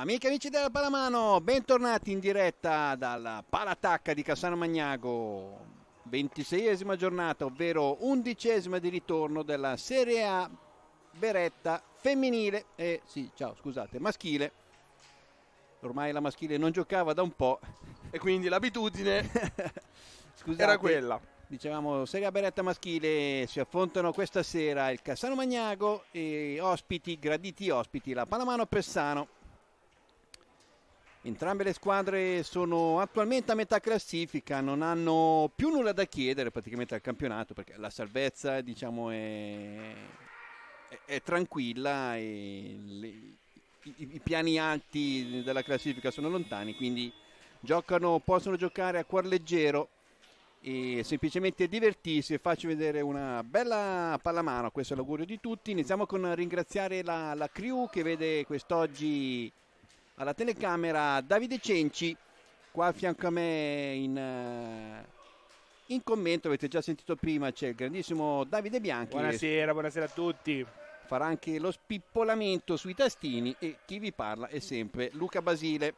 Amiche e amici della Palamano, bentornati in diretta dalla Palatacca di Cassano Magnago, 26esima giornata, ovvero undicesima di ritorno della Serie A Beretta femminile e sì, ciao, scusate, maschile. Ormai la maschile non giocava da un po' e quindi l'abitudine Scusate, era quella. Dicevamo, Serie A Beretta maschile si affrontano questa sera il Cassano Magnago e ospiti, graditi ospiti, la Palamano Pessano. Entrambe le squadre sono attualmente a metà classifica, non hanno più nulla da chiedere praticamente al campionato perché la salvezza diciamo è, è, è tranquilla e le, i, i, piani alti della classifica sono lontani, quindi giocano, possono giocare a cuor leggero e semplicemente divertirsi e farci vedere una bella pallamano, questo è l'augurio di tutti. Iniziamo con ringraziare la, la crew che vede quest'oggi alla telecamera Davide Cenci, qua a fianco a me in, uh, in commento, avete già sentito prima, c'è il grandissimo Davide Bianchi. Buonasera, buonasera a tutti. Farà anche lo spippolamento sui tastini e chi vi parla è sempre Luca Basile.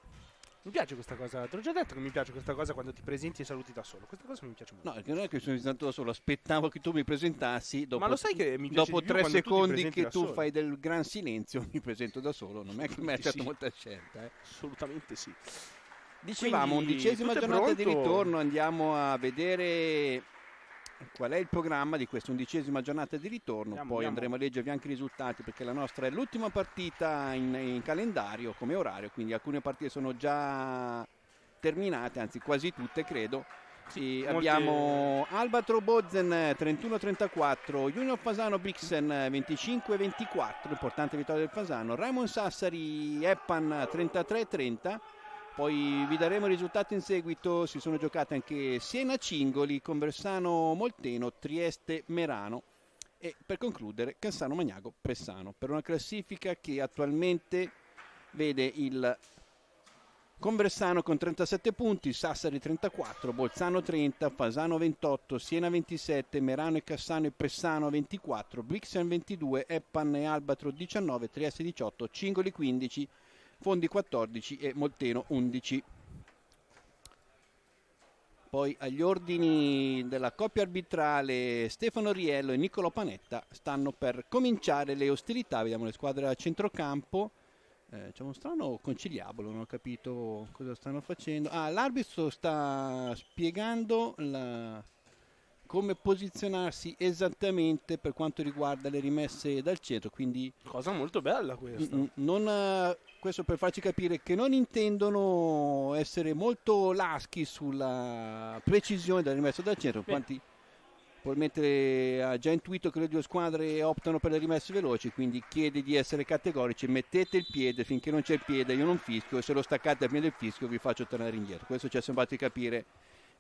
Mi piace questa cosa, te l'ho già detto che mi piace questa cosa quando ti presenti e saluti da solo. Questa cosa mi piace molto. No, perché non è che sono presentato da solo, aspettavo che tu mi presentassi. Dopo, Ma lo sai che mi piace Dopo tre secondi tu che tu solo. fai del gran silenzio, mi presento da solo. Non è che mi hai dato Sì. molta scelta. Eh. Assolutamente sì. Dicevamo, Quindi, undicesima giornata di ritorno, andiamo a vedere qual è il programma di questa undicesima giornata di ritorno, Andiamo, poi andiamo. andremo a leggervi anche i risultati perché la nostra è l'ultima partita in, in calendario come orario, quindi alcune partite sono già terminate, anzi quasi tutte credo. Sì, molte- abbiamo Albatro Bozen 31-34, Junior Fasano Brixen 25-24, importante vittoria del Fasano, Raimon Sassari Eppan 33-30. Poi vi daremo i risultati in seguito, si sono giocate anche Siena Cingoli, Conversano Molteno, Trieste Merano e per concludere Cassano Magnago Pressano, per una classifica che attualmente vede il Conversano con 37 punti, Sassari 34, Bolzano 30, Fasano 28, Siena 27, Merano e Cassano e Pressano 24, Brixen 22, Eppan e Albatro 19, Trieste 18, Cingoli 15, Fondi 14 e Molteno 11. Poi agli ordini della coppia arbitrale Stefano Riello e Niccolo Panetta stanno per cominciare le ostilità, vediamo le squadre a centrocampo. Eh, c'è uno strano conciliabolo, non ho capito cosa stanno facendo. Ah, l'arbitro sta spiegando la- come posizionarsi esattamente per quanto riguarda le rimesse dal centro, quindi Cosa molto bella questa. Mm, non, eh, questo per farci capire che non intendono essere molto laschi sulla precisione della rimessa dal centro. Quanti probabilmente ha già intuito che le due squadre optano per le rimesse veloci, quindi chiede di essere categorici. Mettete il piede finché non c'è il piede, io non fischio, e se lo staccate prima del fischio vi faccio tornare indietro. Questo ci è sembrato di capire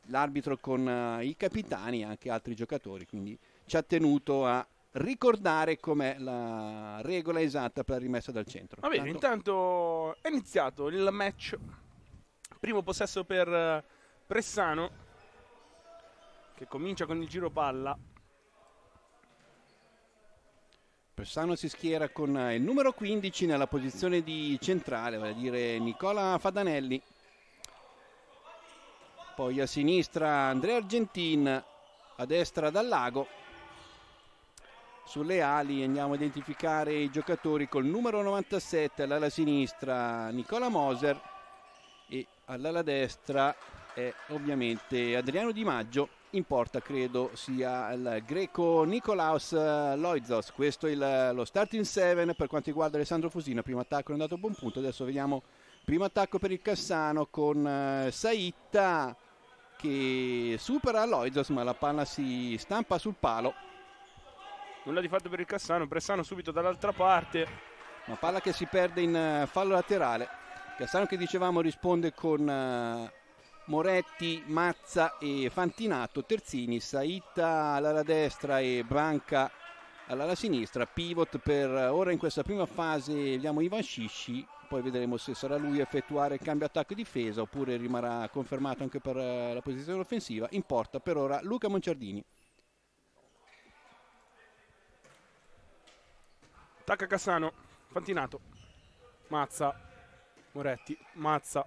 l'arbitro con eh, i capitani e anche altri giocatori, quindi ci ha tenuto a ricordare com'è la regola esatta per la rimessa dal centro. Va bene, Tanto- intanto è iniziato il match. Primo possesso per eh, Pressano che comincia con il giro palla. Persano si schiera con eh, il numero 15 nella posizione di centrale, vale a dire Nicola Fadanelli. Poi a sinistra Andrea Argentin, a destra Dallago. Sulle ali andiamo a identificare i giocatori col numero 97 all'ala sinistra Nicola Moser e all'ala destra è ovviamente Adriano Di Maggio. In porta credo sia il greco Nicolaus eh, Loizos. Questo è il- lo starting 7 per quanto riguarda Alessandro Fusina. Primo attacco è andato a buon punto. Adesso vediamo primo attacco per il Cassano con eh, Saitta che supera Loizos ma la palla si stampa sul palo. Nulla di fatto per il Cassano. Pressano subito dall'altra parte. Una palla che si perde in eh, fallo laterale. Cassano che dicevamo risponde con eh, Moretti, Mazza e Fantinato, terzini, Saitta all'ala destra e Branca all'ala sinistra, pivot per eh, ora in questa prima fase vediamo Ivan Scisci, poi vedremo se sarà lui a effettuare il cambio attacco e difesa oppure rimarrà confermato anche per la posizione offensiva. In porta per ora Luca Monciardini. Attacca Cassano. Fantinato. Mazza. Moretti, Mazza,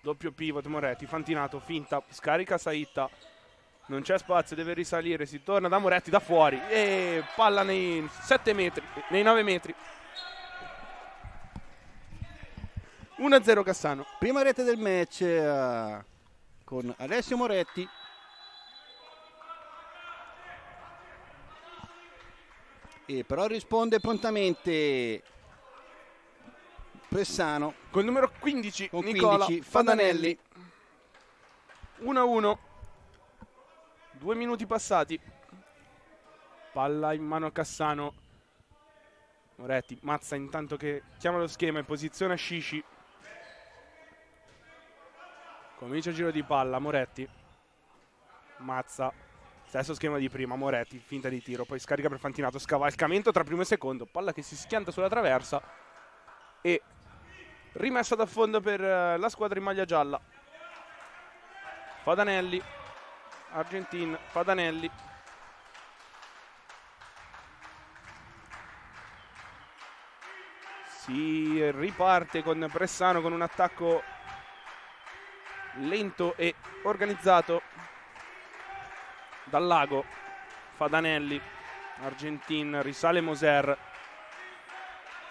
doppio pivot Moretti, Fantinato, finta, scarica Saitta, non c'è spazio, deve risalire, si torna da Moretti da fuori e palla nei 7 metri, nei 9 metri. 1-0 Cassano. Prima rete del match uh, con Alessio Moretti. E però risponde prontamente Pressano. Col numero 15 con Nicola 15, Fadanelli. 1-1. Due minuti passati. Palla in mano a Cassano. Moretti mazza intanto che chiama lo schema in posizione a Scici. Comincia il giro di palla, Moretti. Mazza. Stesso schema di prima, Moretti, finta di tiro, poi scarica per Fantinato, scavalcamento tra primo e secondo, palla che si schianta sulla traversa e rimessa da fondo per eh, la squadra in maglia gialla. Fadanelli, Argentin, Fadanelli. Si riparte con Pressano con un attacco lento e organizzato dal lago Fadanelli Argentin risale Moser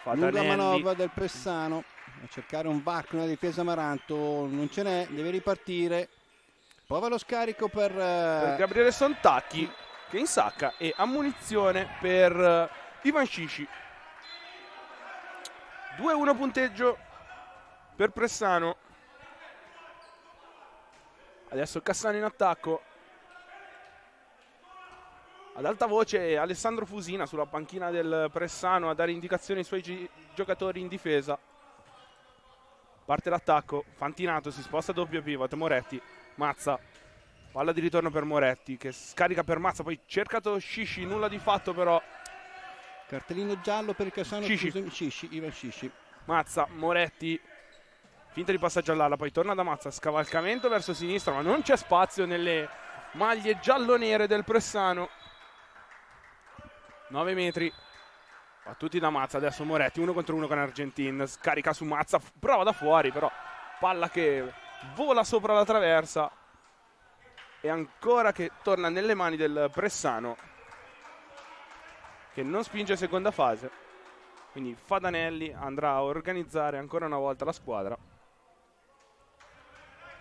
Fadanelli. lunga manovra del Pressano a cercare un varco nella difesa Maranto non ce n'è deve ripartire. Prova lo scarico per, per eh, Gabriele Sontacchi che insacca e ammunizione per uh, Ivan Scici. 2-1 punteggio per Pressano. Adesso Cassano in attacco. Ad alta voce Alessandro Fusina sulla panchina del Pressano a dare indicazioni ai suoi gi- giocatori in difesa. Parte l'attacco, Fantinato si sposta a doppio pivot, Moretti, Mazza, palla di ritorno per Moretti che scarica per Mazza, poi cercato Scisci, nulla di fatto però. Cartellino giallo per Cassano, Scisci, Scisci Ivan Scisci. Mazza, Moretti, Finta di passaggio all'ala, poi torna da Mazza, scavalcamento verso sinistra, ma non c'è spazio nelle maglie giallo-nere del Pressano. 9 metri. Battuti da Mazza, adesso Moretti, uno contro uno con Argentin, scarica su Mazza, prova da fuori però, palla che vola sopra la traversa e ancora che torna nelle mani del Pressano che non spinge seconda fase. Quindi Fadanelli andrà a organizzare ancora una volta la squadra.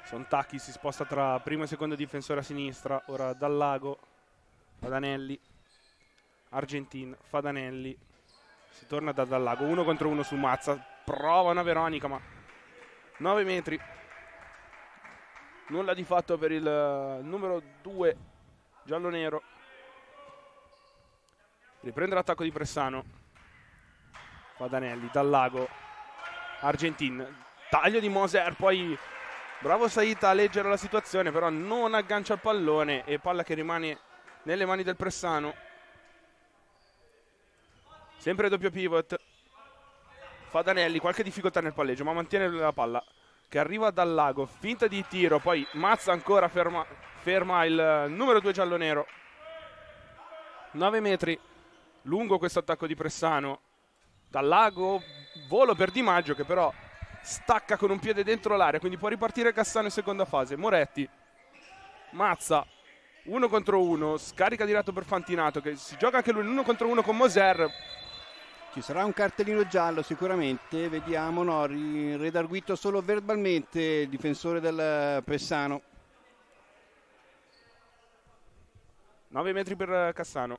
Sontacchi si sposta tra primo e secondo difensore a sinistra, ora dal lago, Fadanelli, Argentin, Fadanelli, si torna da dal lago, uno contro uno su Mazza, prova una Veronica ma 9 metri, nulla di fatto per il uh, numero 2 giallo-nero, riprende l'attacco di Pressano, Fadanelli, dal lago, Argentin, taglio di Moser, poi Bravo Saita a leggere la situazione, però non aggancia il pallone e palla che rimane nelle mani del Pressano. Sempre doppio pivot. Fadanelli, qualche difficoltà nel palleggio, ma mantiene la palla che arriva dal lago, finta di tiro, poi Mazza ancora ferma, ferma il numero 2 giallo-nero. 9 metri, lungo questo attacco di Pressano. Dal lago, volo per Di Maggio che però stacca con un piede dentro l'area, quindi può ripartire Cassano in seconda fase. Moretti, Mazza, uno contro uno, scarica di lato per Fantinato che si gioca anche lui in uno contro uno con Moser. Ci sarà un cartellino giallo sicuramente, vediamo, no, redarguito solo verbalmente il difensore del Pessano. 9 metri per Cassano.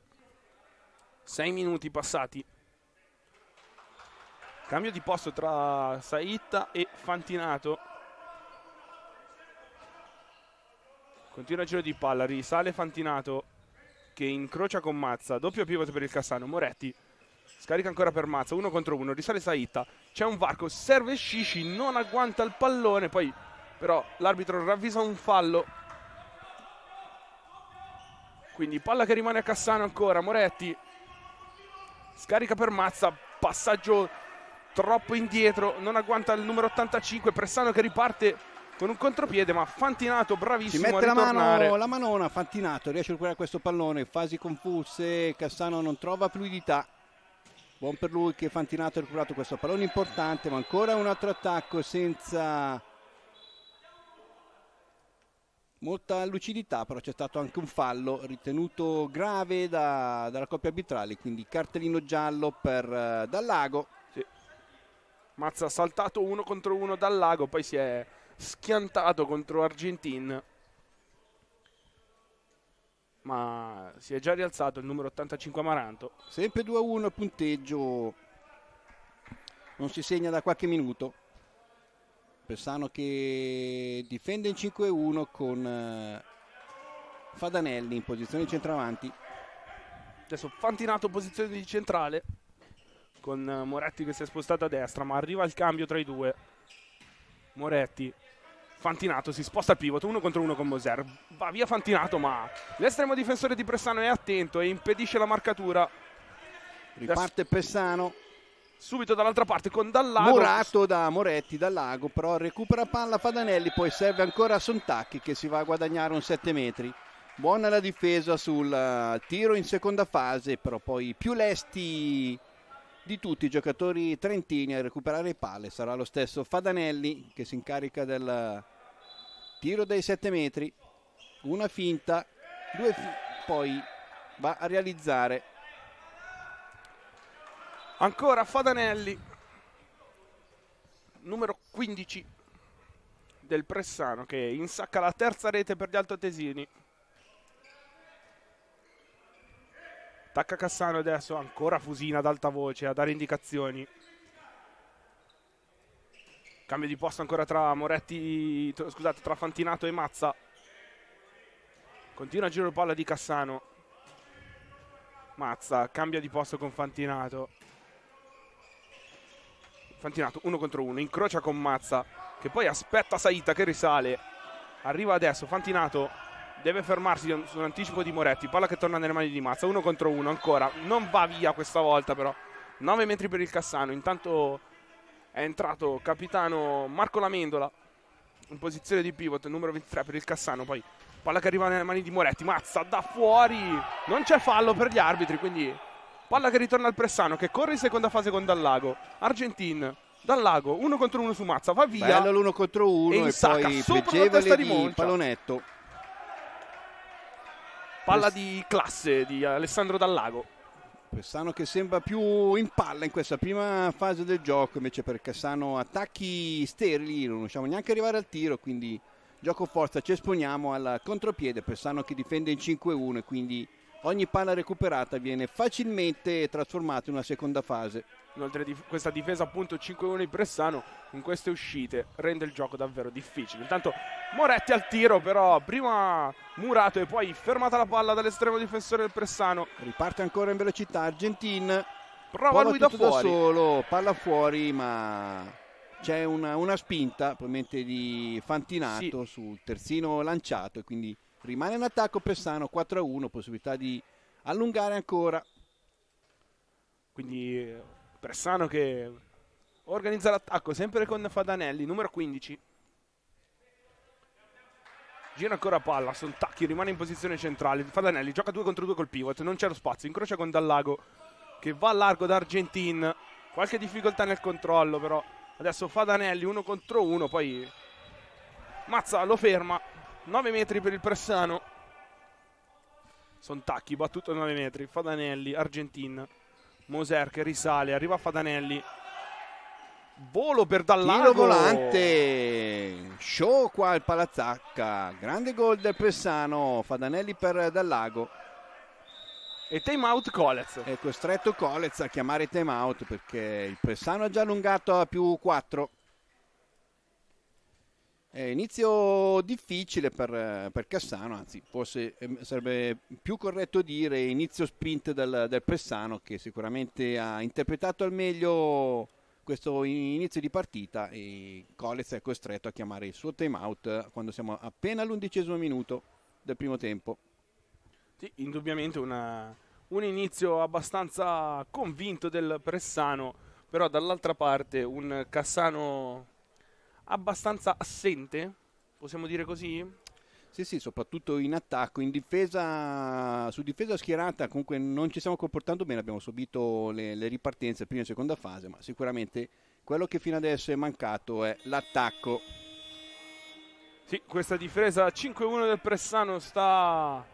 6 minuti passati. Cambio di posto tra Saitta e Fantinato. Continua il giro di palla, risale Fantinato che incrocia con Mazza. Doppio pivot per il Cassano. Moretti scarica ancora per Mazza, uno contro uno, risale Saitta. C'è un varco, serve Scici, non agguanta il pallone. Poi però l'arbitro ravvisa un fallo. Quindi palla che rimane a Cassano ancora. Moretti scarica per Mazza, passaggio troppo indietro, non agguanta il numero 85, Pressano che riparte con un contropiede, ma Fantinato bravissimo si mette la mano, la manona, Fantinato riesce a recuperare questo pallone, fasi confuse, Cassano non trova fluidità. Buon per lui che Fantinato ha recuperato questo pallone importante, ma ancora un altro attacco senza molta lucidità, però c'è stato anche un fallo ritenuto grave da, dalla coppia arbitrale, quindi cartellino giallo per uh, Dallago. Sì. Mazza ha saltato uno contro uno dal lago, poi si è schiantato contro Argentin. Ma si è già rialzato il numero 85 Amaranto. Sempre 2-1 il punteggio. Non si segna da qualche minuto. Persano che difende in 5-1 con eh, Fadanelli in posizione di centravanti. Adesso Fantinato posizione di centrale con eh, Moretti che si è spostato a destra, ma arriva il cambio tra i due. Moretti, Fantinato si sposta al pivot, uno contro uno con Moser. Va via Fantinato, ma l'estremo difensore di Pressano è attento e impedisce la marcatura. Riparte Pressano subito dall'altra parte con Dallago murato da Moretti Dallago però recupera palla Fadanelli poi serve ancora a Sontacchi che si va a guadagnare un 7 metri buona la difesa sul uh, tiro in seconda fase però poi più lesti di tutti i giocatori trentini a recuperare palle. Sarà lo stesso Fadanelli che si incarica del tiro dai 7 metri. Una finta due fi- poi va a realizzare. Ancora Fadanelli, numero 15 del Pressano che insacca la terza rete per gli altoatesini. Tacca Cassano adesso, ancora Fusina ad alta voce a dare indicazioni. Cambio di posto ancora tra Moretti, scusate, tra Fantinato e Mazza. Continua a giro palla di Cassano. Mazza cambia di posto con Fantinato. Fantinato uno contro uno, incrocia con Mazza che poi aspetta Saita che risale. Arriva adesso Fantinato, deve fermarsi su un anticipo di Moretti, palla che torna nelle mani di Mazza, uno contro uno ancora, non va via questa volta però. 9 metri per il Cassano, intanto è entrato capitano Marco Lamendola in posizione di pivot, numero 23 per il Cassano, poi palla che arriva nelle mani di Moretti, Mazza da fuori, non c'è fallo per gli arbitri, quindi Palla che ritorna al Pressano che corre in seconda fase con Dallago. Argentin Dallago, uno contro uno su Mazza, va via. Bello l'uno contro uno e, e poi pregevole di, di pallonetto. Palla di classe di Alessandro Dallago. Pressano che sembra più in palla in questa prima fase del gioco, invece per Cassano attacchi sterili, non riusciamo neanche arrivare al tiro, quindi gioco forza, ci esponiamo al contropiede, Pressano che difende in 5-1 e quindi ogni palla recuperata viene facilmente trasformata in una seconda fase. Inoltre di questa difesa appunto 5-1 di Bressano con queste uscite rende il gioco davvero difficile. Intanto Moretti al tiro però prima murato e poi fermata la palla dall'estremo difensore del Bressano. Riparte ancora in velocità Argentin. Prova, Prova lui da fuori. Da solo, palla fuori ma c'è una, una spinta probabilmente di Fantinato sì. sul terzino lanciato e quindi rimane in attacco Pessano 4 a 1 possibilità di allungare ancora. Quindi eh, Pessano che organizza l'attacco sempre con Fadanelli numero 15 gira ancora palla Sontacchi rimane in posizione centrale. Fadanelli gioca 2 contro 2 col pivot non c'è lo spazio incrocia con Dallago che va a largo da Argentin. Qualche difficoltà nel controllo però. Adesso Fadanelli 1 contro 1 poi Mazza lo ferma 9 metri per il Pressano. Sontacchi, battuto 9 metri. Fadanelli, Argentin. Moser che risale, arriva Fadanelli. Volo per Dallago. Tiro volante. Show qua al Palazzacca. Grande gol del Pressano. Fadanelli per Dallago. E time out Colez. È costretto Colez a chiamare time out perché il Pressano ha già allungato a più 4. Eh, inizio difficile per, per, Cassano, anzi forse ehm, sarebbe più corretto dire inizio sprint del, del Pressano che sicuramente ha interpretato al meglio questo inizio di partita e Colez è costretto a chiamare il suo timeout quando siamo appena all'undicesimo minuto del primo tempo. Sì, indubbiamente una, un inizio abbastanza convinto del Pressano, però dall'altra parte un Cassano abbastanza assente, possiamo dire così? Sì, sì, soprattutto in attacco, in difesa, su difesa schierata comunque non ci stiamo comportando bene, abbiamo subito le, le ripartenze prima e seconda fase, ma sicuramente quello che fino adesso è mancato è l'attacco. Sì, questa difesa 5-1 del Pressano sta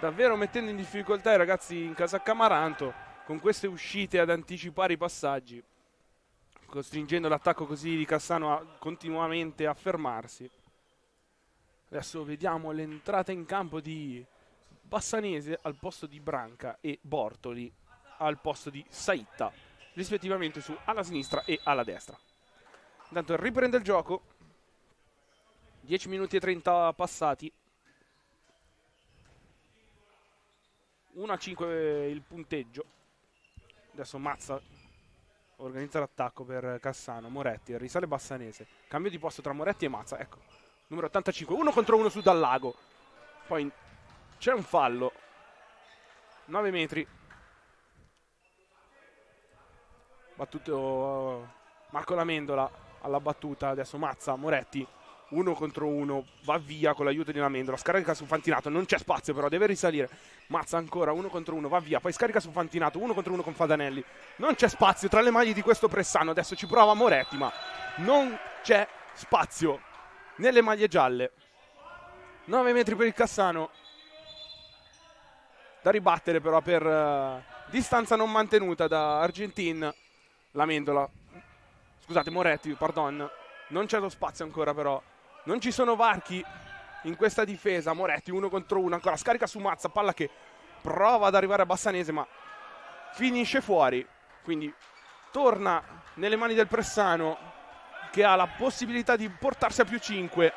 davvero mettendo in difficoltà i ragazzi in casa Camaranto con queste uscite ad anticipare i passaggi, costringendo l'attacco così di Cassano a continuamente a fermarsi. Adesso vediamo l'entrata in campo di Bassanese al posto di Branca e Bortoli al posto di Saitta, rispettivamente su alla sinistra e alla destra. Intanto riprende il gioco. 10 minuti e 30 passati. 1 a 5 il punteggio. Adesso Mazza organizza l'attacco per Cassano. Moretti risale Bassanese. Cambio di posto tra Moretti e Mazza. Ecco, numero 85, uno contro uno su Dallago. Poi c'è un fallo. 9 metri. Battuto Marco Lamendola alla battuta. Adesso Mazza, Moretti. Uno contro uno, va via con l'aiuto di Lamendola. Scarica su Fantinato, non c'è spazio però, deve risalire. Mazza ancora, uno contro uno, va via. Poi scarica su Fantinato, uno contro uno con Fadanelli. Non c'è spazio tra le maglie di questo Pressano. Adesso ci prova Moretti, ma non c'è spazio nelle maglie gialle. 9 metri per il Cassano. Da ribattere però per uh, distanza non mantenuta da Argentin. La Mendola. Scusate, Moretti, pardon. Non c'è lo spazio ancora però. Non ci sono varchi in questa difesa. Moretti uno contro uno. Ancora scarica su Mazza. Palla che prova ad arrivare a Bassanese ma finisce fuori. Quindi torna nelle mani del Pressano che ha la possibilità di portarsi a più 5.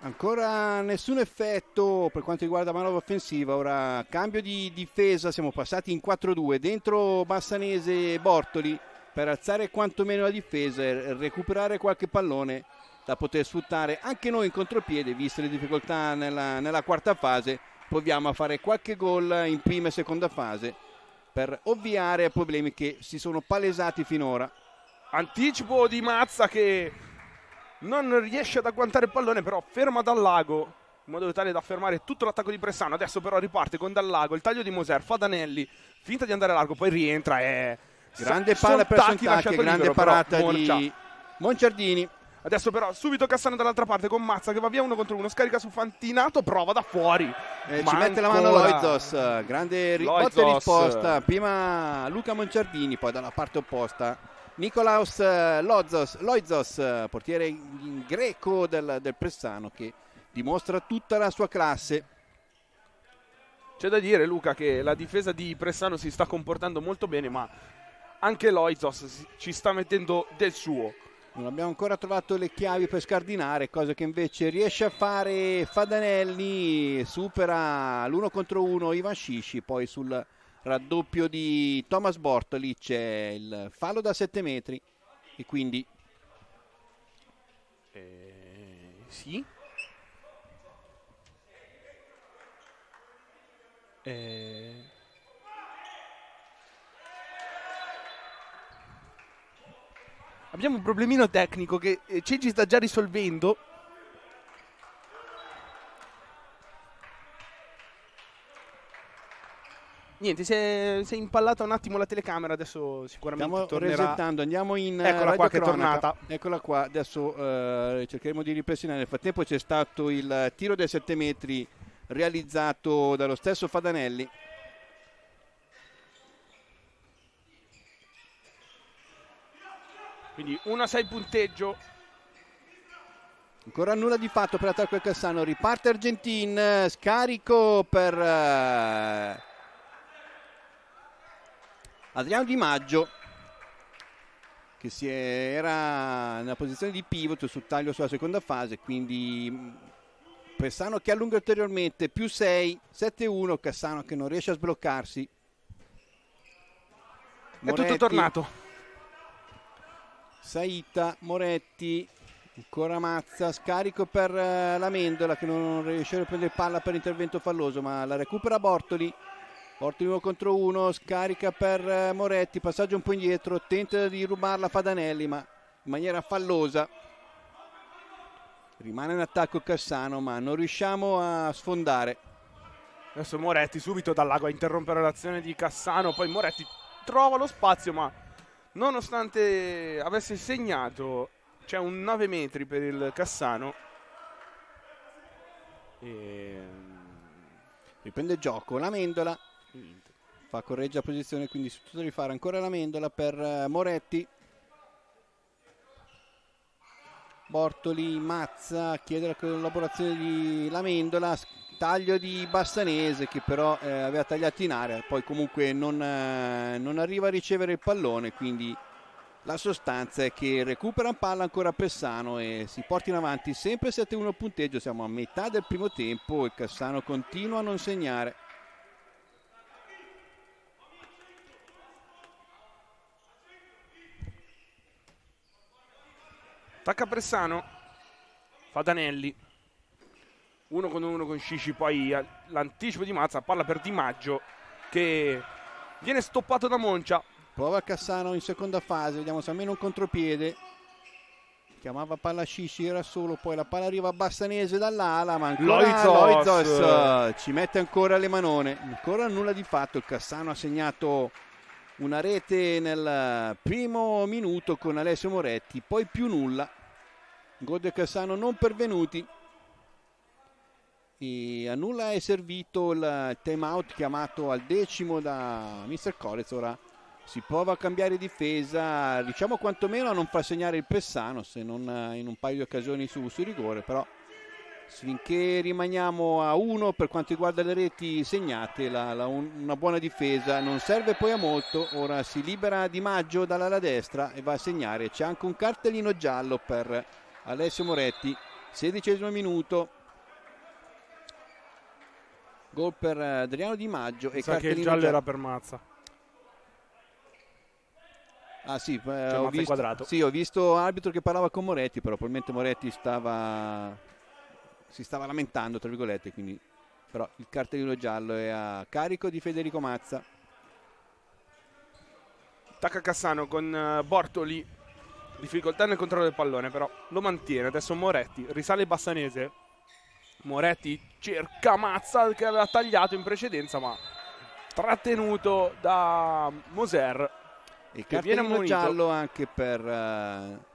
Ancora nessun effetto per quanto riguarda manovra offensiva, ora cambio di difesa, siamo passati in 4-2, dentro Bassanese e Bortoli per alzare quantomeno la difesa e recuperare qualche pallone da poter sfruttare anche noi in contropiede, viste le difficoltà nella, nella quarta fase, proviamo a fare qualche gol in prima e seconda fase per ovviare ai problemi che si sono palesati finora. Anticipo di Mazza che non riesce ad agguantare il pallone, però ferma dal lago in modo tale da fermare tutto l'attacco di Bressano. Adesso però riparte con Dallago, il taglio di Moser, fa Danelli, finta di andare largo, poi rientra e... Grande palla per Sontacchi, grande libero, parata di Monciardini. Adesso però subito Cassano dall'altra parte con Mazza che va via uno contro uno, scarica su Fantinato, prova da fuori. Eh, ci mette la mano Loizos, grande Loizos. risposta. Prima Luca Monciardini, poi dalla parte opposta Nicolaus eh, Lozos, Loizos, eh, portiere in greco del, del Pressano che dimostra tutta la sua classe. C'è da dire Luca che la difesa di Pressano si sta comportando molto bene ma anche Loizos ci sta mettendo del suo. Non abbiamo ancora trovato le chiavi per scardinare, cosa che invece riesce a fare Fadanelli, supera l'uno contro uno Ivan Scisci, poi sul raddoppio di Thomas Bortoli c'è il fallo da 7 metri e quindi eh, sì. Eh, abbiamo un problemino tecnico che eh, Cegi sta già risolvendo Niente, si è, si è, impallata un attimo la telecamera, adesso sicuramente Stiamo tornerà. andiamo in Eccola qua che è tornata. Eccola qua, adesso uh, cercheremo di ripristinare. Nel frattempo c'è stato il tiro dai 7 metri realizzato dallo stesso Fadanelli. Quindi 1-6 punteggio. Ancora nulla di fatto per l'attacco del Cassano. Riparte Argentin, scarico per... Uh, Adriano Di Maggio che si era nella posizione di pivot sul taglio sulla seconda fase quindi mm, Pressano che allunga ulteriormente più 6 7-1 Cassano che non riesce a sbloccarsi Moretti, è tutto tornato Saita Moretti ancora Mazza scarico per uh, la Mendola che non riesce a prendere palla per intervento falloso ma la recupera Bortoli Porti uno contro uno, scarica per eh, Moretti, passaggio un po' indietro, tenta di rubarla Fadanelli ma in maniera fallosa. Rimane in attacco Cassano, ma non riusciamo a sfondare. Adesso Moretti subito dal lago a interrompere l'azione di Cassano. Poi Moretti trova lo spazio, ma nonostante avesse segnato, c'è un 9 metri per il Cassano. E... Riprende il gioco, la Mendola fa correggia posizione, quindi tutto da rifare ancora la Mendola per eh, Moretti. Bortoli, Mazza, chiede la collaborazione di Lamendola, taglio di Bassanese che però eh, aveva tagliato in area, poi comunque non, eh, non, arriva a ricevere il pallone, quindi la sostanza è che recupera palla ancora Pessano e si porta in avanti sempre 7-1 il punteggio, siamo a metà del primo tempo e Cassano continua a non segnare. Attacca Pressano. Fa Danelli. Uno con uno con Scici. Poi l'anticipo di Mazza. Palla per Di Maggio. Che viene stoppato da Moncia. Prova Cassano in seconda fase. Vediamo se almeno un contropiede. Chiamava palla Scici, era solo. Poi la palla arriva a Bassanese dall'ala. Ma ancora Loizos. Loizos ci mette ancora le manone. Ancora nulla di fatto. Il Cassano ha segnato una rete nel primo minuto con Alessio Moretti, poi più nulla. Gol e Cassano non pervenuti. E a nulla è servito il time out chiamato al decimo da Mr. Collins. Ora si prova a cambiare difesa, diciamo quantomeno a non far segnare il Pessano, se non in un paio di occasioni su, su rigore, però finché rimaniamo a uno per quanto riguarda le reti segnate, la, la, una buona difesa non serve poi a molto. Ora si libera Di Maggio dall'ala destra e va a segnare. C'è anche un cartellino giallo per Alessio Moretti, sedicesimo minuto. Gol per Adriano Di Maggio e Sa che il giallo, era per Mazza. Ah sì, eh, ho, visto, sì, ho visto arbitro che parlava con Moretti, però probabilmente Moretti stava si stava lamentando, tra virgolette, quindi però il cartellino giallo è a carico di Federico Mazza. Attacca Cassano con uh, Bortoli, difficoltà nel controllo del pallone, però lo mantiene. Adesso Moretti, risale Bassanese. Moretti cerca Mazza che aveva tagliato in precedenza, ma trattenuto da Moser. Il cartellino giallo anche per... Uh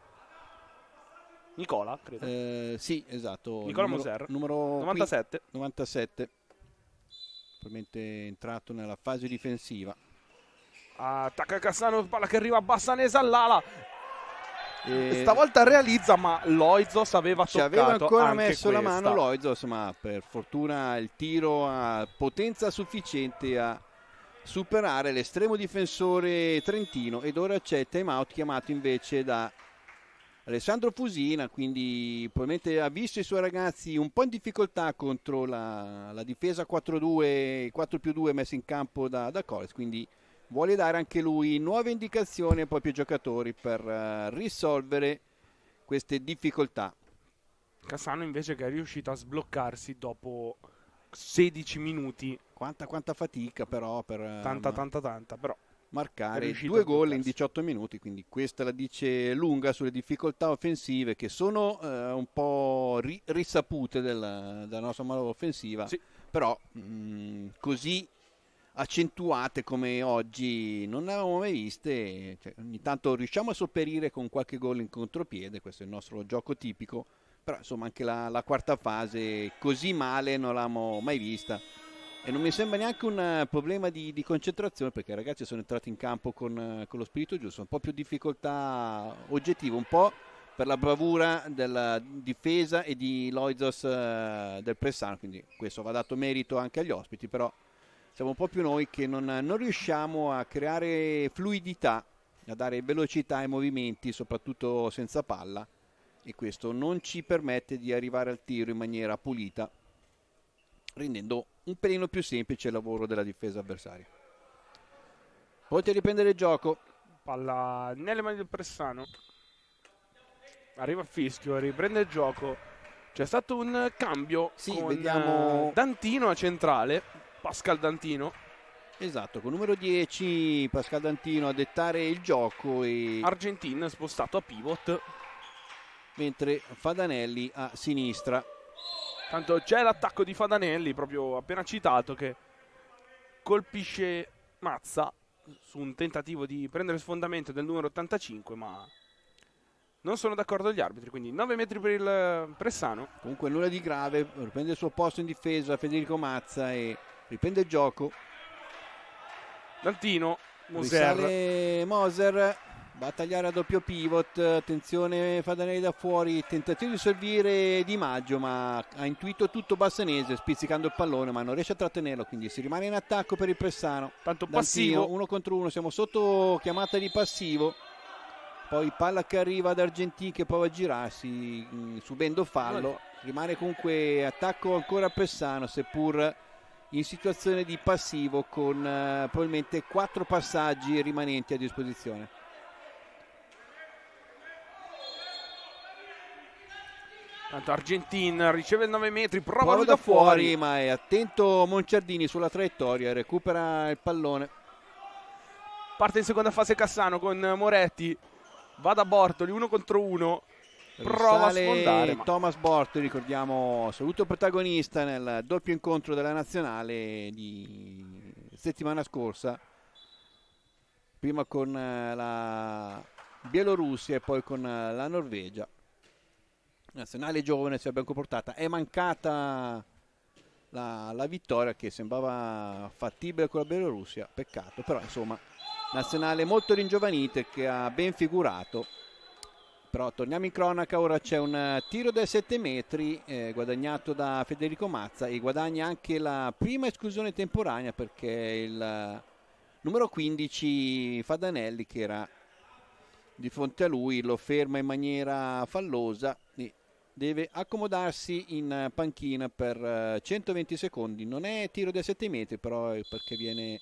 Nicola, credo. Eh, sì, esatto. Nicola numero, Moser. Numero 97. 97. Probabilmente entrato nella fase difensiva. Attacca Cassano, palla che arriva a Bassanese all'ala. E... Stavolta realizza, ma Loizos aveva Ci toccato aveva ancora messo questa. la mano Loizos, ma per fortuna il tiro ha potenza sufficiente a superare l'estremo difensore trentino ed ora c'è time out chiamato invece da Alessandro Fusina, quindi probabilmente ha visto i suoi ragazzi un po' in difficoltà contro la, la difesa 4-2, 4 più 2 messa in campo da, da Collins, quindi vuole dare anche lui nuove indicazioni ai propri giocatori per uh, risolvere queste difficoltà. Cassano invece che è riuscito a sbloccarsi dopo 16 minuti. Quanta, quanta fatica però per... Tanta, uh, tanta, tanta, però marcare due gol in 18 minuti, quindi questa la dice lunga sulle difficoltà offensive che sono eh, un po' ri- risapute della, della nostra manovra offensiva, sì. però mh, mm, così accentuate come oggi non ne avevamo mai viste, cioè, ogni tanto riusciamo a sopperire con qualche gol in contropiede, questo è il nostro gioco tipico, però insomma anche la, la quarta fase così male non l'abbiamo mai vista. E non mi sembra neanche un eh, problema di, di concentrazione perché i ragazzi sono entrati in campo con, eh, con, lo spirito giusto, un po' più difficoltà oggettiva, un po' per la bravura della difesa e di Loizos uh, del Pressano, quindi questo va dato merito anche agli ospiti, però siamo un po' più noi che non, non riusciamo a creare fluidità, a dare velocità ai movimenti, soprattutto senza palla e questo non ci permette di arrivare al tiro in maniera pulita rendendo un pelino più semplice il lavoro della difesa avversaria. Pronti a riprendere il gioco. Palla nelle mani del Pressano. Arriva fischio, riprende il gioco. C'è stato un cambio sì, con vediamo... Eh, Dantino a centrale, Pascal Dantino. Esatto, con numero 10 Pascal Dantino a dettare il gioco e... Argentin spostato a pivot. mentre Fadanelli a sinistra. Tanto c'è l'attacco di Fadanelli, proprio appena citato, che colpisce Mazza su un tentativo di prendere sfondamento del numero 85, ma non sono d'accordo gli arbitri, quindi 9 metri per il Pressano. Comunque nulla di grave, riprende il suo posto in difesa Federico Mazza e riprende il gioco. Dantino, Moser. Moser, va a tagliare a doppio pivot, attenzione Fadanelli da fuori, tentativo di servire Di Maggio ma ha intuito tutto Bassanese spizzicando il pallone ma non riesce a trattenerlo quindi si rimane in attacco per il Pressano. Tanto Dantino, passivo. uno contro uno, siamo sotto chiamata di passivo. Poi palla che arriva ad Argentin che prova a girarsi mh, subendo fallo. Rimane comunque attacco ancora a Pressano seppur in situazione di passivo con eh, probabilmente quattro passaggi rimanenti a disposizione. Tanto Argentin riceve il 9 metri, prova, da da fuori. fuori ma è attento Monciardini sulla traiettoria, recupera il pallone. Parte in seconda fase Cassano con Moretti. Va da Bortoli, uno contro uno. Prova a sfondare. ma- Thomas Borto, ricordiamo, assoluto protagonista nel doppio incontro della nazionale di settimana scorsa, prima con eh, la Bielorussia e poi con eh, la Norvegia. Nazionale giovane si è ben comportata, è mancata la, la vittoria che sembrava fattibile con la Bielorussia, peccato, però insomma, nazionale molto ringiovanite che ha ben figurato però torniamo in cronaca, ora c'è un eh, tiro da 7 metri eh, guadagnato da Federico Mazza e guadagna anche la prima esclusione temporanea perché il eh, numero 15 Fadanelli che era di fronte a lui lo ferma in maniera fallosa e deve accomodarsi in eh, panchina per eh, 120 secondi. Non è tiro da 7 metri però è perché viene...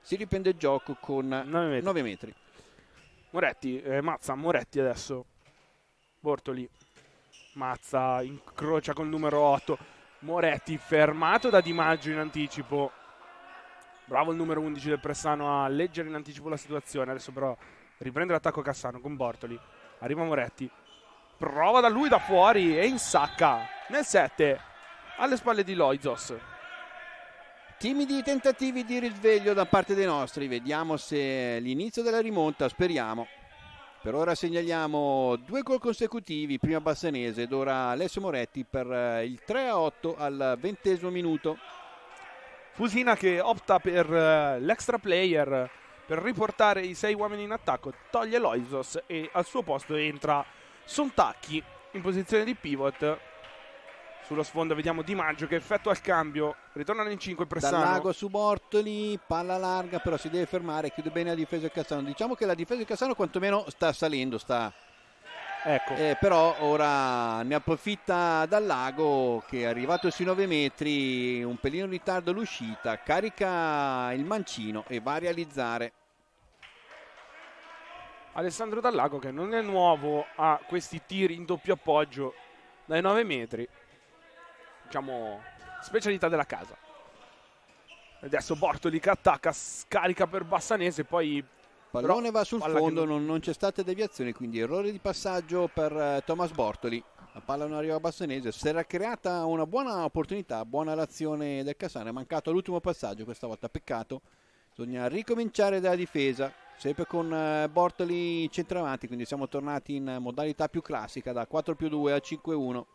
Si riprende il gioco con 9 metri. 9 metri. Moretti, eh, Mazza, Moretti adesso. Bortoli. Mazza incrocia col numero 8. Moretti fermato da Di Maggio in anticipo. Bravo il numero 11 del Pressano a leggere in anticipo la situazione. Adesso però riprende l'attacco Cassano con Bortoli. Arriva Moretti. Prova da lui da fuori e insacca nel 7 alle spalle di Loizos. Timidi tentativi di risveglio da parte dei nostri, vediamo se l'inizio della rimonta, speriamo. Per ora segnaliamo due gol consecutivi, prima Bassanese ed ora Alessio Moretti per eh, il 3 a 8 al ventesimo minuto. Fusina che opta per eh, l'extra player per riportare i sei uomini in attacco, toglie Loisos e al suo posto entra Sontacchi in posizione di pivot. Sullo sfondo vediamo Di Maggio che effettua il cambio, ritornano in 5 Dal Pressano. lago su Bortoli, palla larga però si deve fermare, chiude bene la difesa del Cassano. Diciamo che la difesa del Cassano quantomeno sta salendo, sta Ecco, Eh, però ora ne approfitta dal lago che è arrivato sui 9 metri, un pelino in ritardo l'uscita, carica il mancino e va a realizzare. Alessandro Dallago che non è nuovo a questi tiri in doppio appoggio dai 9 metri. Diciamo, specialità della casa. Adesso Bortoli che attacca, scarica per Bassanese, poi Pallone Però, va sul palla che fondo, non- non, c'è stata deviazione, quindi errore di passaggio per eh, Thomas Bortoli. La palla non arriva a Bassanese, si era creata una buona opportunità, buona l'azione del Cassano, è mancato l'ultimo passaggio questa volta, peccato. Bisogna ricominciare dalla difesa, sempre con eh, Bortoli centravanti, quindi siamo tornati in modalità più classica, da 4 più 2 a 5 1.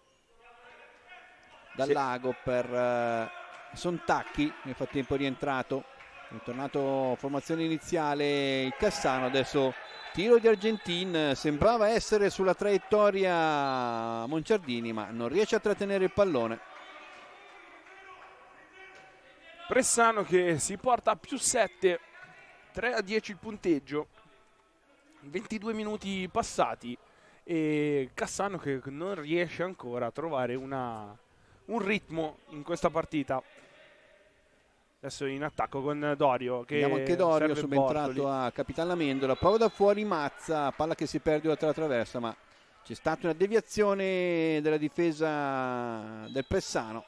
Dal Sì. lago per eh, Sontacchi, nel frattempo è rientrato, è tornato formazione iniziale il Cassano, adesso tiro di Argentin, sembrava essere sulla traiettoria Monciardini ma non riesce a trattenere il pallone. Pressano che si porta a più 7, 3 a 10 il punteggio, 22 minuti passati e Cassano che non riesce ancora a trovare una- un ritmo in questa partita. Adesso in attacco con Dorio che Vediamo anche Dorio subentrato Bortoli. a Capitano Amendola, prova da fuori Mazza, palla che si perde oltre la traversa ma c'è stata una deviazione della difesa del Pressano.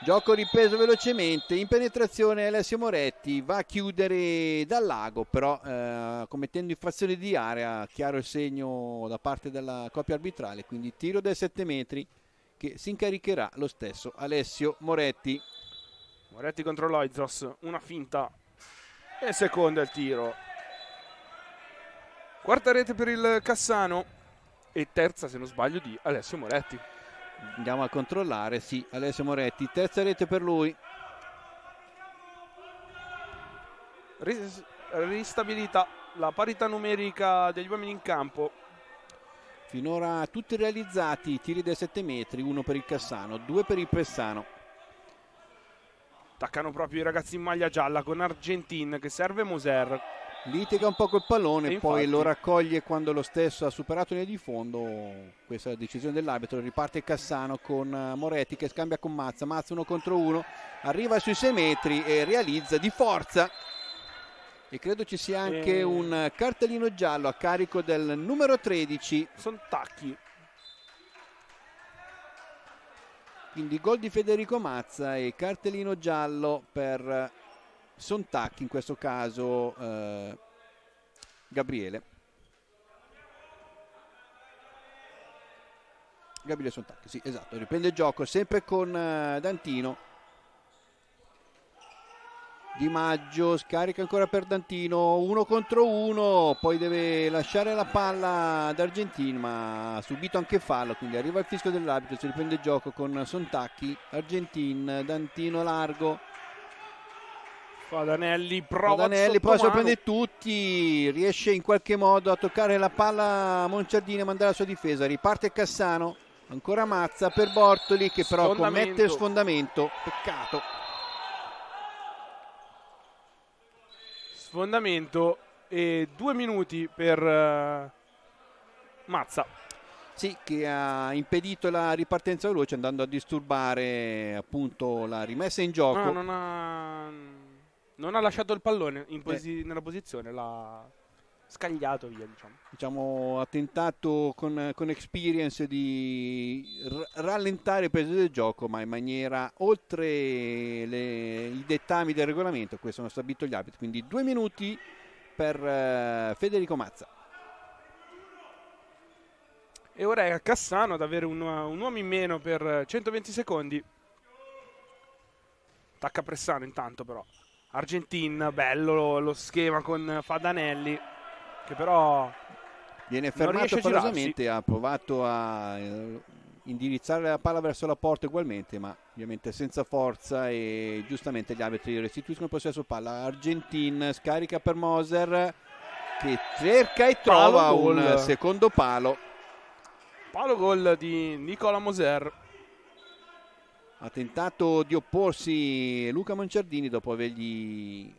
Gioco ripreso velocemente, in penetrazione Alessio Moretti va a chiudere dal lago, però eh, commettendo infrazione di area, chiaro il segno da parte della coppia arbitrale, quindi tiro dai 7 metri che si incaricherà lo stesso Alessio Moretti. Moretti contro Loizos, una finta e seconda il tiro. Quarta rete per il Cassano e terza, se non sbaglio, di Alessio Moretti. Andiamo a controllare, sì, Alessio Moretti, terza rete per lui. Ristabilita la parità numerica degli uomini in campo. Finora tutti realizzati, tiri dai 7 metri, uno per il Cassano, due per il Pressano. Attaccano proprio i ragazzi in maglia gialla con Argentin che serve Moser litiga un po' col pallone, e poi lo raccoglie quando lo stesso ha superato linea di fondo. Questa decisione dell'arbitro. Riparte Cassano con eh, Moretti che scambia con Mazza. Mazza uno contro uno, arriva sui 6 metri e realizza di forza. E credo ci sia anche e... un cartellino giallo a carico del numero 13. Sono tacchi. Quindi gol di Federico Mazza e cartellino giallo per Sontacchi in questo caso eh, Gabriele Gabriele Sontacchi sì esatto riprende il gioco sempre con eh, Dantino Di Maggio scarica ancora per Dantino uno contro uno poi deve lasciare la palla ad Argentino ma ha subito anche fallo quindi arriva il fischio dell'arbitro si riprende il gioco con Sontacchi Argentin Dantino largo Fadanelli prova Fadanelli poi sorprende tutti, riesce in qualche modo a toccare la palla a Monciardini e mandare la sua difesa. Riparte Cassano, ancora Mazza per Bortoli che però commette sfondamento. Peccato. Sfondamento e due minuti per uh, Mazza. Sì, che ha impedito la ripartenza veloce andando a disturbare appunto la rimessa in gioco. No, non ha non ha lasciato il pallone posi- nella posizione, l'ha scagliato via. Diciamo, diciamo ha tentato con, con experience di r- rallentare il peso del gioco, ma in maniera oltre le, i dettami del regolamento. Questo hanno stabilito gli arbitri. Quindi due minuti per uh, Federico Mazza. E ora è a Cassano ad avere un, un uomo in meno per 120 secondi. Attacca Pressano intanto però. Argentin, bello lo, lo schema con Fadanelli, che però viene fermato palosamente, ha provato a eh, indirizzare la palla verso la porta ugualmente, ma ovviamente senza forza e giustamente gli arbitri restituiscono il possesso palla. Argentin scarica per Moser che cerca e trova palo un gol. secondo palo. Palo gol di Nicola Moser ha tentato di opporsi Luca Manciardini dopo avergli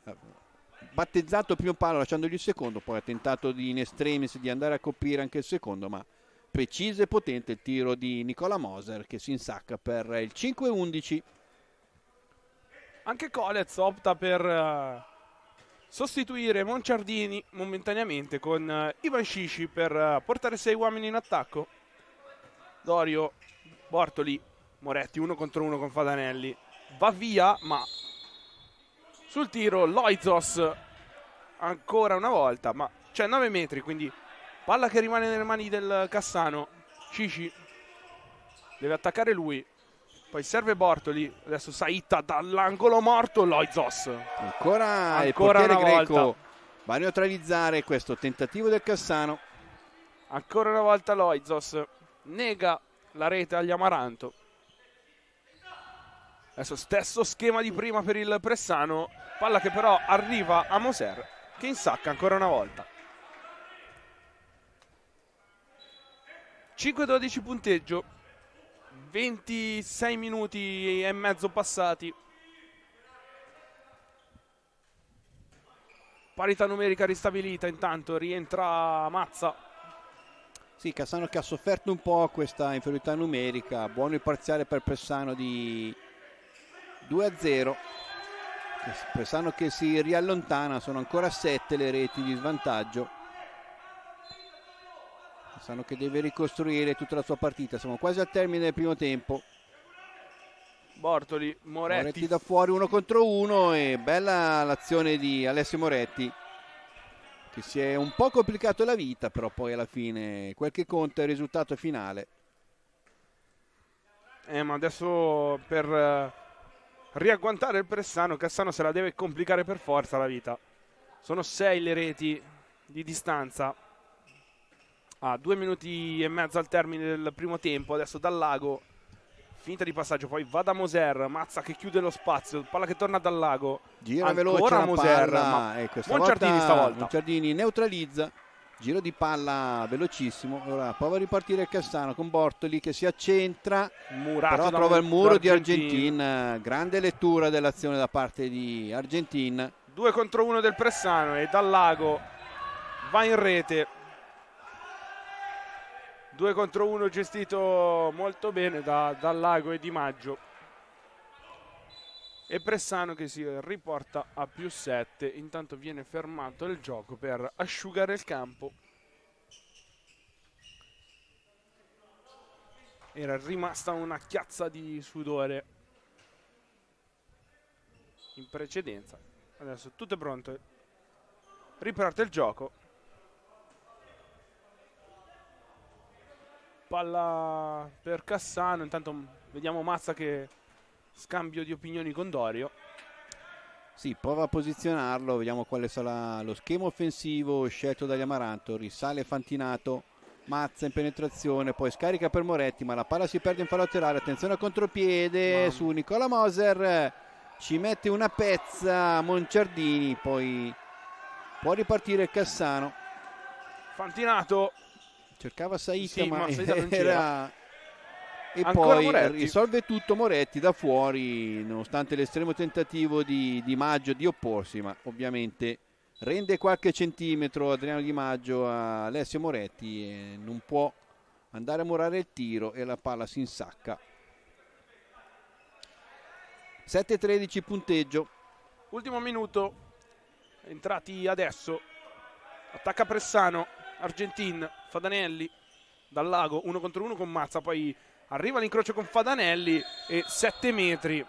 battezzato il primo palo lasciandogli il secondo, poi ha tentato di in estremis di andare a coprire anche il secondo, ma preciso e potente il tiro di Nicola Moser che si insacca per il 5-11. Anche Colez opta per uh, sostituire Monciardini momentaneamente con uh, Ivan Scici per uh, portare sei uomini in attacco. Dorio Bortoli Moretti uno contro uno con Fadanelli. Va via, ma sul tiro Loizos ancora una volta, ma c'è 9 metri, quindi palla che rimane nelle mani del Cassano. Cici deve attaccare lui. Poi serve Bortoli, adesso Saita dall'angolo morto, Loizos. Ancora, ancora il portiere greco volta. va a neutralizzare questo tentativo del Cassano. Ancora una volta Loizos nega la rete agli Amaranto. Adesso stesso schema di prima per il Pressano, palla che però arriva a Moser che insacca ancora una volta. 5-12 punteggio, 26 minuti e mezzo passati. Parità numerica ristabilita, intanto rientra Mazza. Sì, Cassano che ha sofferto un po' questa inferiorità numerica, buono il parziale per Pressano di 2 a 0 Pressano che si riallontana sono ancora 7 le reti di svantaggio Pressano che deve ricostruire tutta la sua partita siamo quasi al termine del primo tempo Bortoli, Moretti. Moretti da fuori uno contro uno e bella l'azione di Alessio Moretti che si è un po' complicato la vita, però poi alla fine quel che conta è il risultato finale. Eh, ma adesso per riagguantare il Pressano, Cassano se la deve complicare per forza la vita. Sono sei le reti di distanza. A ah, due minuti e mezzo al termine del primo tempo, adesso dal lago finta di passaggio, poi va da Moser, Mazza che chiude lo spazio, palla che torna dal lago. Gira veloce la Moser, palla, ma ecco, Monciardini stavolta. Monciardini neutralizza. Giro di palla velocissimo. Ora prova a ripartire Cassano con Bortoli che si accentra. Murato però trova il muro di Argentin. Grande lettura dell'azione da parte di Argentin. Due contro uno del Pressano e dal lago va in rete 2 contro 1 gestito molto bene da, da Lago e Di Maggio e Pressano che si riporta a più 7 intanto viene fermato il gioco per asciugare il campo. Era rimasta una chiazza di sudore. In precedenza adesso tutto è pronto. Riparte il gioco. Palla per Cassano. Intanto vediamo Mazza che scambio di opinioni con Dorio. Sì, prova a posizionarlo, vediamo quale sarà lo schema offensivo scelto dagli Amaranto. Risale Fantinato, Mazza in penetrazione, poi scarica per Moretti, ma la palla si perde in fallo laterale. Attenzione al contropiede Mamma. su Nicola Moser. Ci mette una pezza Monciardini, poi può ripartire Cassano. Fantinato cercava Saita sì, ma, ma Saita era e Ancora poi Moretti. risolve tutto Moretti da fuori nonostante l'estremo tentativo di, di, Maggio di opporsi ma ovviamente rende qualche centimetro Adriano Di Maggio a Alessio Moretti e non può andare a murare il tiro e la palla si insacca. 7-13 punteggio. Ultimo minuto entrati adesso. Attacca Pressano Argentin, Fadanelli dal lago, uno contro uno con Mazza, poi arriva l'incrocio con Fadanelli e 7 metri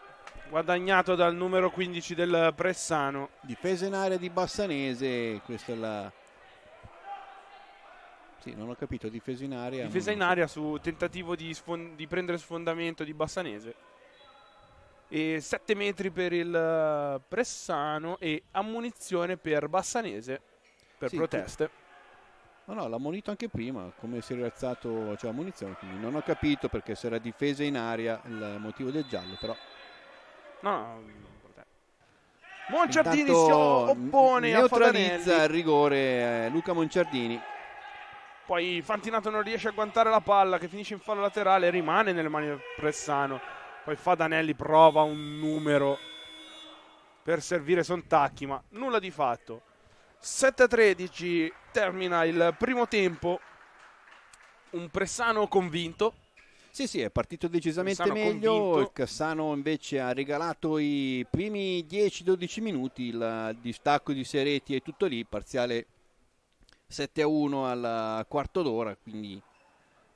guadagnato dal numero 15 del Pressano. Difesa in area di Bassanese, questa è la... Sì, non ho capito, difesa in area. Difesa in area su tentativo di, di prendere sfondamento di Bassanese. E 7 metri per il Pressano e ammunizione per Bassanese per sì, proteste. No, no, l'ha monito anche prima, come si è rialzato, cioè munizione, quindi non ho capito perché si era difesa in aria il motivo del giallo, però... No, no. Monciardini si oppone neutralizza il rigore eh, Luca Monciardini. Poi Fantinato non riesce a guantare la palla che finisce in fallo laterale, rimane nelle mani del Pressano. Poi Fadanelli prova un numero per servire Sontacchi, ma nulla di fatto. 7-13 termina il primo tempo. Un Pressano convinto. Sì, sì, è partito decisamente Cassano meglio. Convinto. Il Cassano invece ha regalato i primi 10-12 minuti. Il distacco di Sereti è tutto lì. Parziale 7-1 al quarto d'ora. Quindi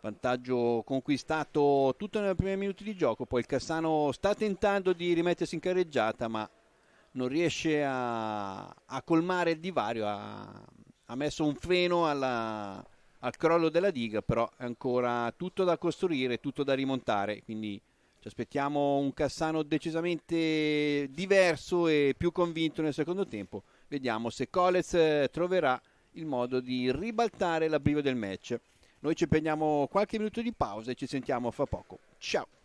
vantaggio conquistato tutto nei primi minuti di gioco. Poi il Cassano sta tentando di rimettersi in carreggiata, ma non riesce a, a colmare il divario, ha, ha messo un freno alla, al crollo della diga, però è ancora tutto da costruire, tutto da rimontare, quindi ci aspettiamo un Cassano decisamente diverso e più convinto nel secondo tempo. Vediamo se Colez eh, troverà il modo di ribaltare la briva del match. Noi ci prendiamo qualche minuto di pausa e ci sentiamo fra poco. Ciao!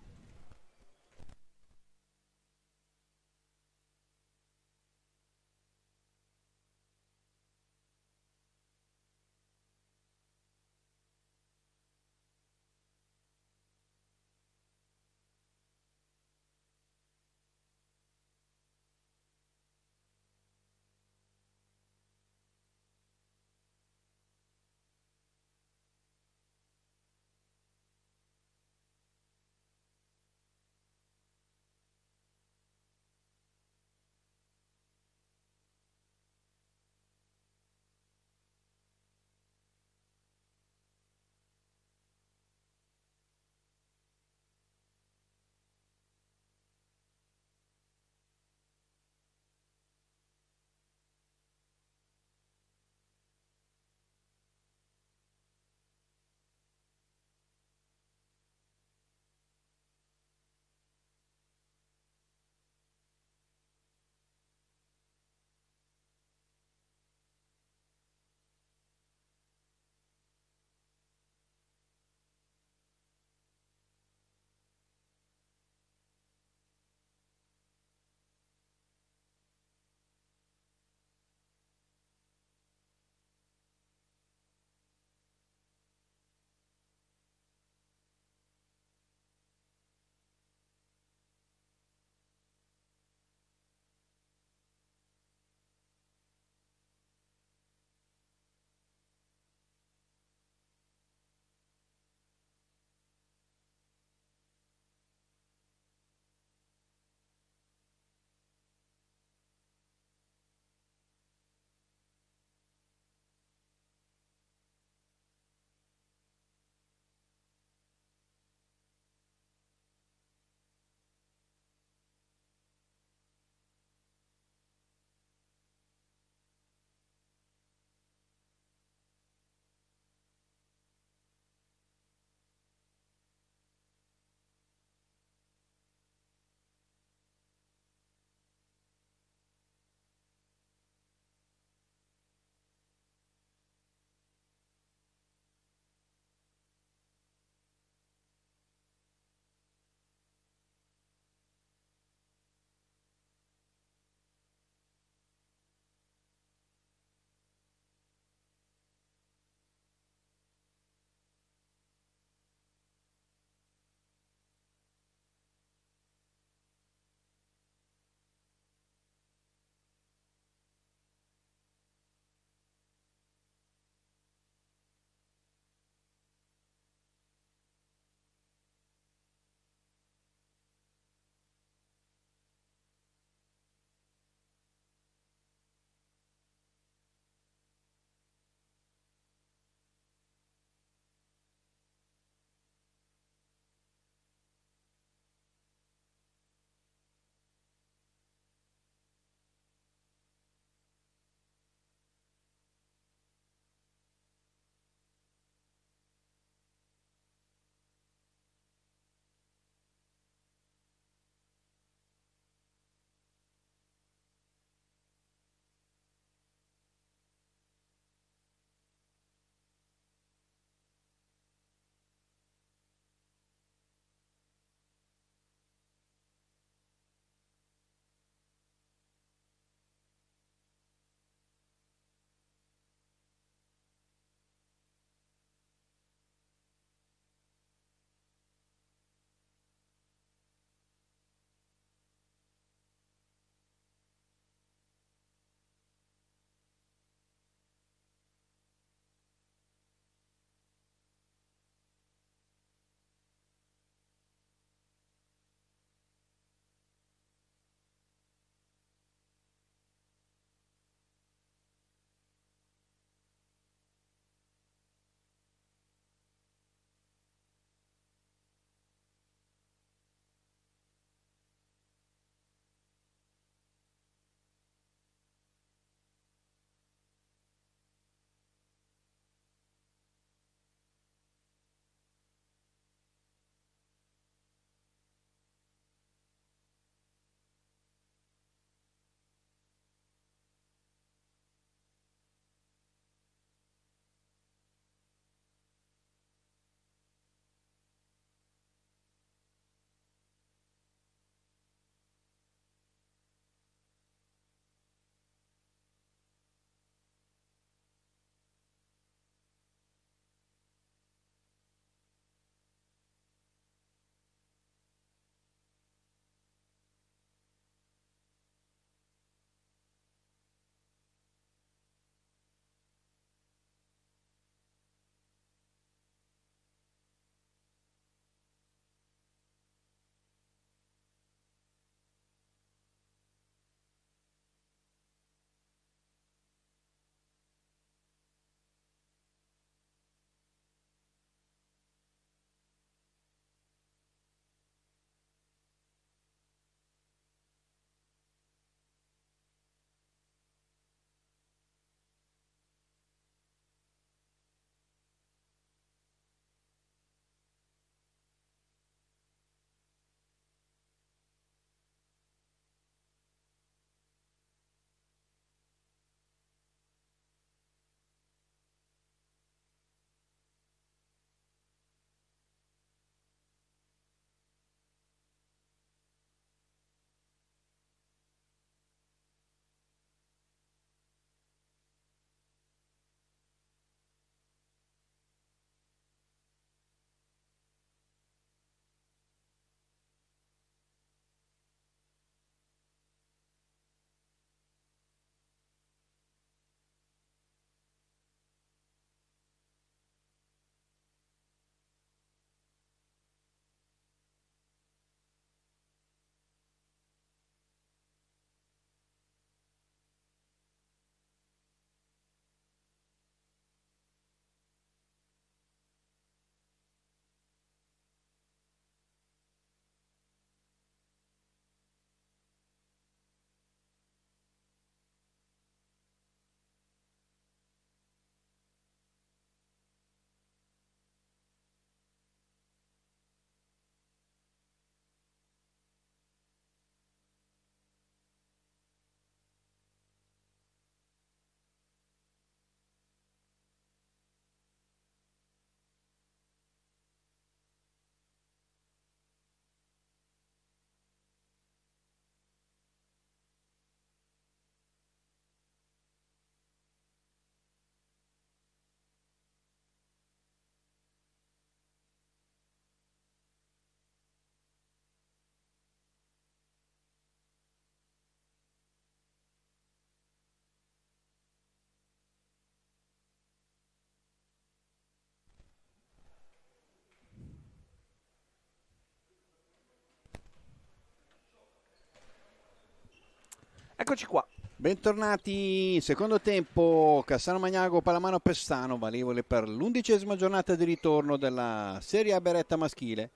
Eccoci qua. Bentornati, secondo tempo, Cassano Magnago, Palamano Pessano, valevole per l'undicesima giornata di ritorno della Serie A Beretta maschile.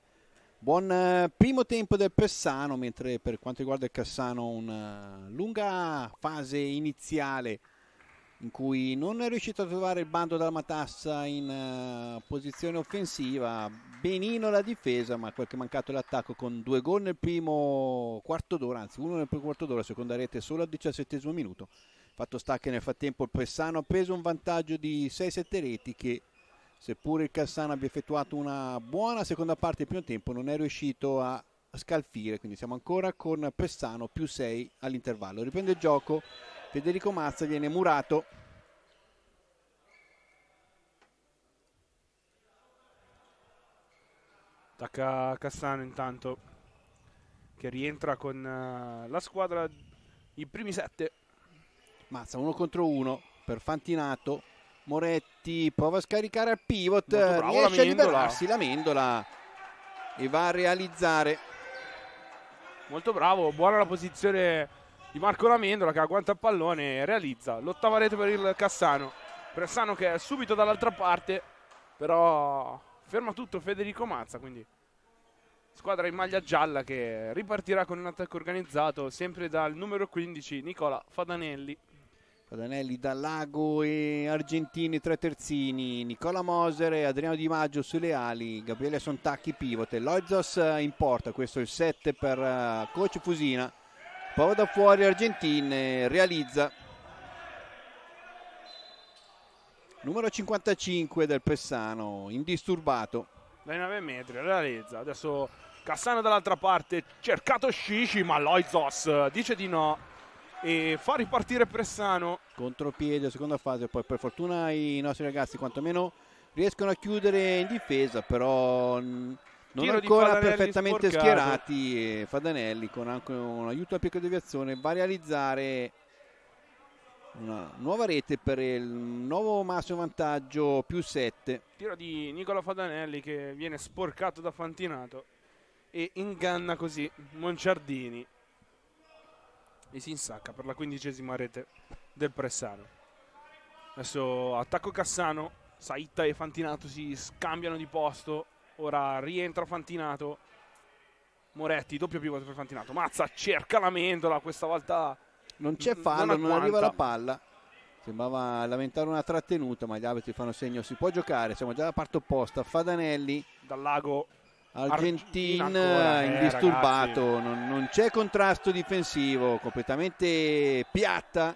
Buon eh, primo tempo del Pessano, mentre per quanto riguarda il Cassano una lunga fase iniziale in cui non è riuscito a trovare il bando dalla Matassa in uh, posizione offensiva, benino la difesa, ma quel che è mancato l'attacco con due gol nel primo quarto d'ora, anzi uno nel primo quarto d'ora, seconda rete solo al diciassettesimo minuto. Fatto sta che nel frattempo il Pessano ha preso un vantaggio di 6-7 reti che seppure il Cassano abbia effettuato una buona seconda parte del primo tempo non è riuscito a scalfire, quindi siamo ancora con Pessano più 6 all'intervallo. Riprende il gioco Federico Mazza viene murato. Attacca Cassano intanto che rientra con uh, la squadra i primi sette. Mazza uno contro uno per Fantinato. Moretti prova a scaricare al pivot, bravo, riesce a liberarsi la Mendola e va a realizzare. Molto bravo, buona la posizione di Marco Lamendola che agguanta il pallone e realizza l'ottava rete per il Cassano. Pressano che è subito dall'altra parte, però ferma tutto Federico Mazza, quindi squadra in maglia gialla che ripartirà con un attacco organizzato sempre dal numero 15 Nicola Fadanelli. Fadanelli da Lago e Argentini tre terzini, Nicola Moser e Adriano Di Maggio sulle ali, Gabriele Sontacchi pivote, Loizos in porta, questo è il 7 per uh, coach Fusina Prova da fuori Argentine, realizza. Numero 55 del Pessano, indisturbato. Dai 9 metri, realizza. Adesso Cassano dall'altra parte, cercato Scici, ma Loizos dice di no. E fa ripartire Pressano. Contropiede, seconda fase, poi per fortuna i nostri ragazzi quantomeno riescono a chiudere in difesa, però non ancora perfettamente sporcato. schierati e Fadanelli con anche un aiuto a picco di deviazione va a realizzare una nuova rete per il nuovo massimo vantaggio più 7 tiro di Nicola Fadanelli che viene sporcato da Fantinato e inganna così Monciardini. E si insacca per la quindicesima rete del Pressano. Adesso attacco Cassano Saitta e Fantinato si scambiano di posto Ora rientra Fantinato. Moretti, doppio pivot per Fantinato. Mazza cerca la mendola, questa volta non c'è fallo, non, non arriva la palla. Sembrava lamentare una trattenuta, ma gli arbitri fanno segno, si può giocare, siamo già dalla parte opposta. Fadanelli dal lago Argentin eh, indisturbato, non, non, c'è contrasto difensivo, completamente piatta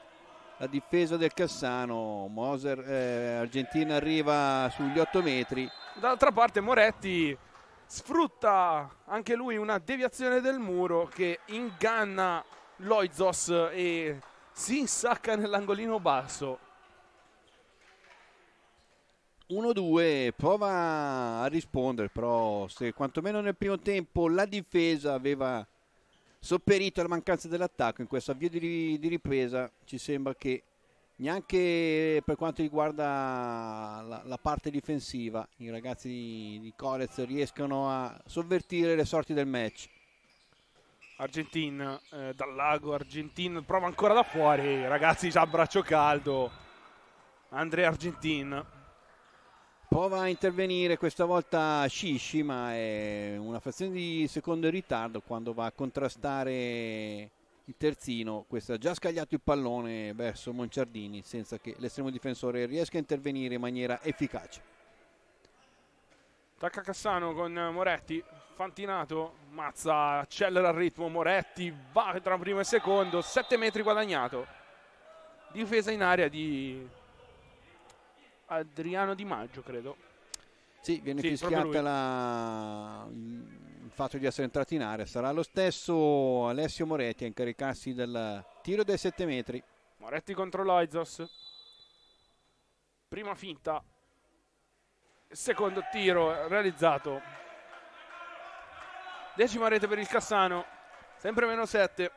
la difesa del Cassano. Moser, eh, Argentina arriva sugli 8 metri. Dall'altra parte Moretti sfrutta anche lui una deviazione del muro che inganna Loizos e si insacca nell'angolino basso. 1-2 prova a rispondere però se quantomeno nel primo tempo la difesa aveva sopperito alla mancanza dell'attacco. In questo avvio di, di ripresa ci sembra che neanche per quanto riguarda la, la parte difensiva i ragazzi di, di Corez riescono a sovvertire le sorti del match. Argentin eh, dal lago Argentin prova ancora da fuori ragazzi già a braccio caldo. Andrea Argentin prova a intervenire questa volta Shishi ma è una frazione di secondo in ritardo quando va a contrastare il terzino, questo ha già scagliato il pallone verso Monciardini senza che l'estremo difensore riesca a intervenire in maniera efficace. Tacca Cassano con Moretti, Fantinato, Mazza, accelera il ritmo, Moretti va tra primo e secondo, 7 metri guadagnato. Difesa in area di Adriano Di Maggio, credo. Sì, viene sì, fischiata la fatto di essere entrato in area. Sarà lo stesso Alessio Moretti a incaricarsi del tiro dai 7 metri. Moretti contro Loizos. Prima finta. Secondo tiro realizzato. Decima rete per il Cassano. Sempre meno 7.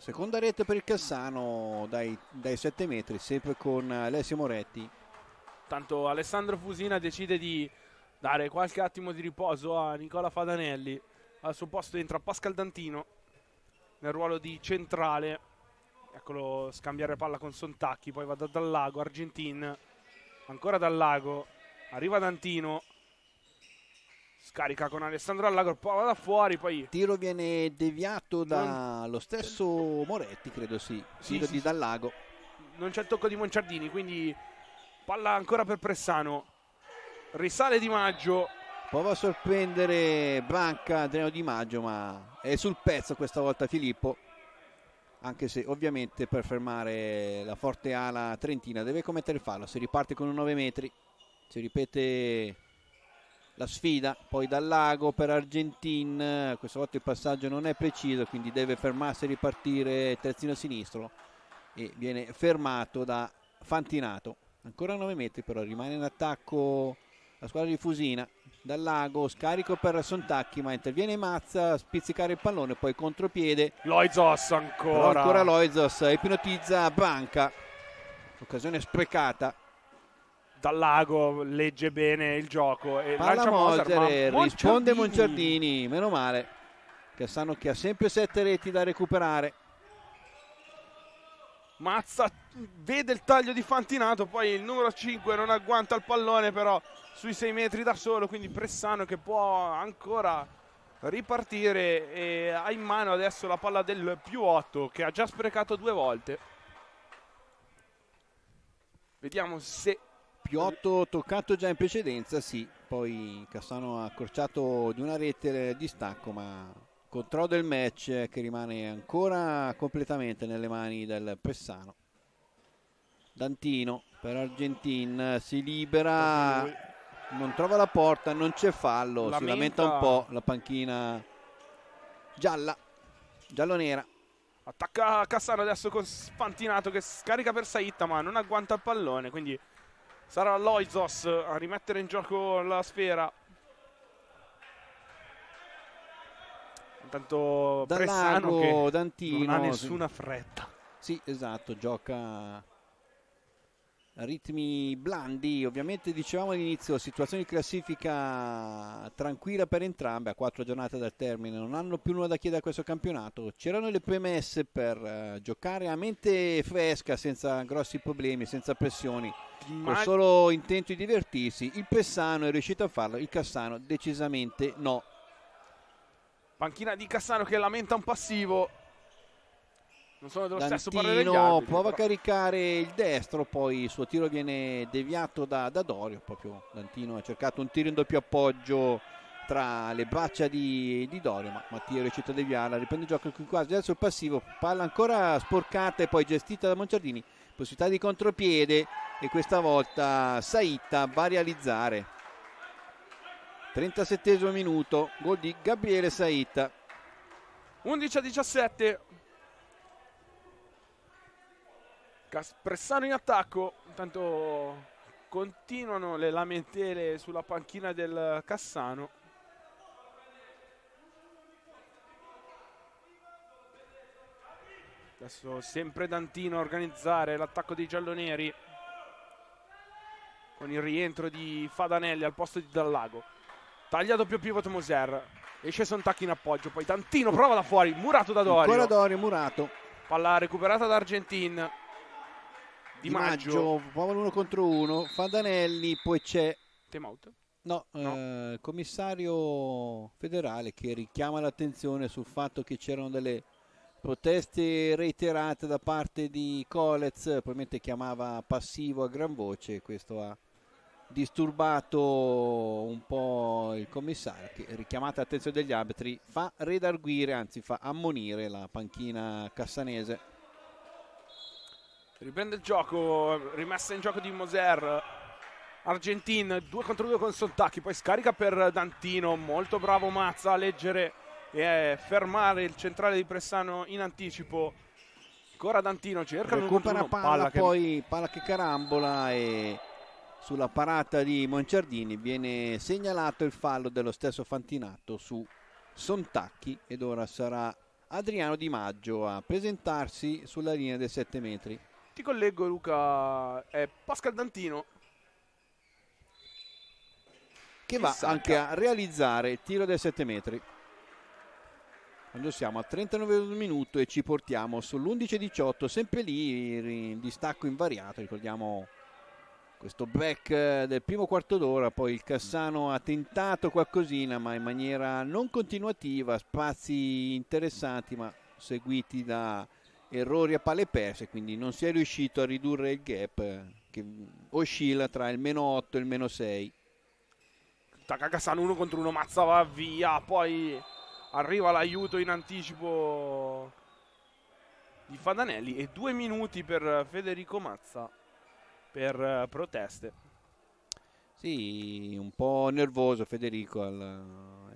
Seconda rete per il Cassano dai, dai 7 metri, sempre con Alessio Moretti. Tanto Alessandro Fusina decide di dare qualche attimo di riposo a Nicola Fadanelli. Al suo posto entra Pascal Dantino. nel ruolo di centrale. Eccolo scambiare palla con Sontacchi, poi va da Dal Lago, Argentin, ancora Dal Lago, arriva Dantino, scarica con Alessandro Dal Lago, poi va da fuori, poi... Tiro viene deviato dallo stesso Moretti, credo sì, Sì, tiro sì, di sì. Dal Lago. non c'è il tocco di Monciardini, quindi palla ancora per Pressano. Risale Di Maggio, Prova a sorprendere Branca Adriano Di Maggio, ma è sul pezzo questa volta Filippo. Anche se ovviamente per fermare la forte ala trentina deve commettere il fallo. Si riparte con un 9 metri, si ripete la sfida. Poi dal lago per Argentin. Questa volta il passaggio non è preciso, quindi deve fermarsi e ripartire terzino sinistro. E viene fermato da Fantinato. Ancora 9 metri, però rimane in attacco la squadra di Fusina dal lago, scarico per Sontacchi, ma interviene Mazza a spizzicare il pallone, poi contropiede, Loizos però ancora. ancora Loizos ipnotizza Branca, occasione sprecata, Dal Lago legge bene il gioco e palla lancia Moser, ma Moser, risponde Monciardini- Monciardini, meno male, che sanno che ha sempre sette reti da recuperare, Mazza vede il taglio di Fantinato, poi il numero 5 non agguanta il pallone però sui 6 metri da solo, quindi Pressano che può ancora ripartire e ha in mano adesso la palla del più 8 che ha già sprecato due volte. Vediamo se Piotto toccato già in precedenza, sì, poi Cassano ha accorciato di una rete di stacco, ma controllo del match che rimane ancora completamente nelle mani del Pessano. Dantino per Argentin si libera, non trova la porta, non c'è fallo, si lamenta Lamenta. un po' la panchina gialla, giallo-nera. attacca Cassano adesso con Fantinato che scarica per Saitta ma non agguanta il pallone, quindi sarà Loizos a rimettere in gioco la sfera. Intanto Pressano che Dantino. non ha nessuna fretta. Sì, esatto, gioca ritmi blandi. Ovviamente dicevamo all'inizio, situazione di classifica tranquilla per entrambe, a quattro giornate dal termine, non hanno più nulla da chiedere a questo campionato. C'erano le premesse per eh, giocare a mente fresca, senza grossi problemi, senza pressioni, con Ma solo intento di divertirsi. Il Pessano è riuscito a farlo, il Cassano decisamente no. panchina di Cassano che lamenta un passivo. Non sono dello stesso parere degli Dantino arbitri, prova a però. caricare il destro, poi il suo tiro viene deviato da, da Dorio. Proprio Dantino ha cercato un tiro in doppio appoggio tra le braccia di, di Dorio, ma Mattia riuscito a deviarla. Riprende il gioco qui quasi adesso il passivo, palla ancora sporcata e poi gestita da Monciardini. Possibilità di contropiede e questa volta Saitta va a realizzare. 37 minuto, gol di Gabriele Saitta. 11 a 17. Cas- Pressano in attacco. Intanto continuano le lamentele sulla panchina del Cassano. Adesso sempre Dantino a organizzare l'attacco dei gialloneri. Con il rientro di Fadanelli al posto di Dallago. Taglia doppio pivot Moser. Esce Sontacchi in appoggio. Poi Dantino prova da fuori. Murato da Dorio. Ancora Dorio, Murato. Palla recuperata da Argentin. Di, Maggio. prova l'uno contro uno. Fadanelli, poi c'è Time out. no, No. eh, commissario federale che richiama l'attenzione sul fatto che c'erano delle proteste reiterate da parte di Colez, probabilmente chiamava passivo a gran voce, questo ha disturbato un po' il commissario che richiamata l'attenzione degli arbitri fa redarguire, anzi fa ammonire la panchina cassanese. Riprende il gioco. Rimessa in gioco di Moser. Argentin 2 contro 2 con Sontacchi. Poi scarica per Dantino. Molto bravo Mazza a leggere e fermare il centrale di Pressano in anticipo. Ancora Dantino cerca recupera uno. palla, che- poi palla che carambola e sulla parata di Monciardini viene segnalato il fallo dello stesso Fantinato su Sontacchi ed ora sarà Adriano Di Maggio a presentarsi sulla linea dei 7 metri. Ti collego Luca. È Pascal Dantino. che va Chissà anche che- a realizzare il tiro dei 7 metri. quando siamo al 39 minuto e ci portiamo sull'11-18, sempre lì distacco invariato, ricordiamo questo break eh, del primo quarto d'ora, poi il Cassano ha tentato qualcosina ma in maniera non continuativa, spazi interessanti ma seguiti da errori a palle perse, quindi non si è riuscito a ridurre il gap eh, che oscilla tra il meno 8 e il meno 6. Takakasano uno contro uno, Mazza va via, poi arriva l'aiuto in anticipo di Fadanelli e due minuti per Federico Mazza per eh, proteste. Sì, un po' nervoso Federico,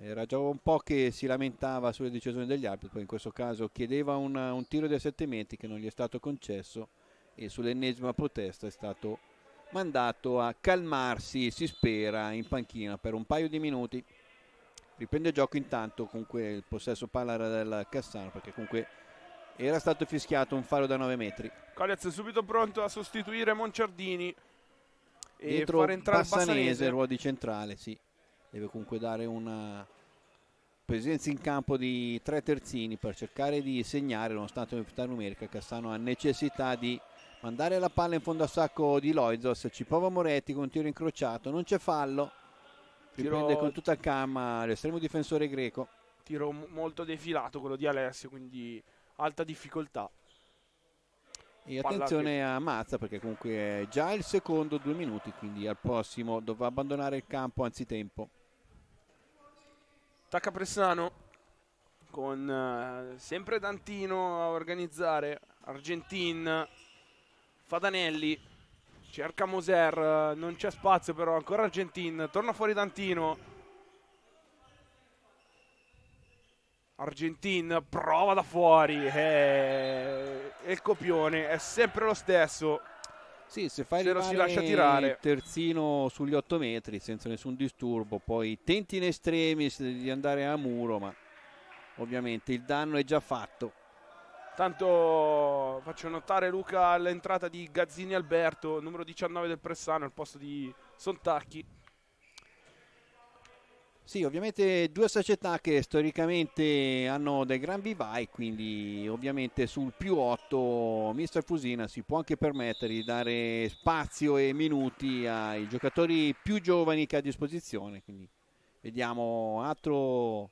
era già un po' che si lamentava sulle decisioni degli arbitri, poi in questo caso chiedeva una, un tiro da 7 metri che non gli è stato concesso e sull'ennesima protesta è stato mandato a calmarsi, si spera, in panchina per un paio di minuti. Riprende il gioco intanto comunque il possesso palla del Cassano perché comunque era stato fischiato un faro da 9 metri. È subito pronto a sostituire Monciardini Dietro far entrare Bassanese, Bassanese ruolo di centrale sì deve comunque dare una presenza in campo di tre terzini per cercare di segnare nonostante l'uniformità numerica Cassano ha necessità di mandare la palla in fondo a sacco di Loizos ci prova Moretti con un tiro incrociato non c'è fallo riprende tiro... con tutta calma l'estremo difensore greco. Tiro molto defilato quello di Alessio, quindi alta difficoltà. E attenzione a Mazza perché comunque è già il secondo due minuti, quindi al prossimo dovrà abbandonare il campo anzitempo. Tacca Pressano con uh, sempre Dantino a organizzare, Argentin, Fadanelli Cerca Moser, non c'è spazio però, ancora Argentin, torna fuori Dantino. Argentin prova da fuori e il copione è sempre lo stesso. Sì, se fai se lo si lascia tirare. terzino sugli 8 metri senza nessun disturbo, poi tenti in estremis di andare a muro, ma ovviamente il danno è già fatto. Tanto faccio notare Luca all'entrata di Gazzini Alberto, numero 19 del Pressano, al posto di Sontacchi. Sì, ovviamente due società che storicamente hanno dei gran vivai, quindi ovviamente sul più 8 Mister Fusina si può anche permettere di dare spazio e minuti ai giocatori più giovani che ha a disposizione. Quindi vediamo altro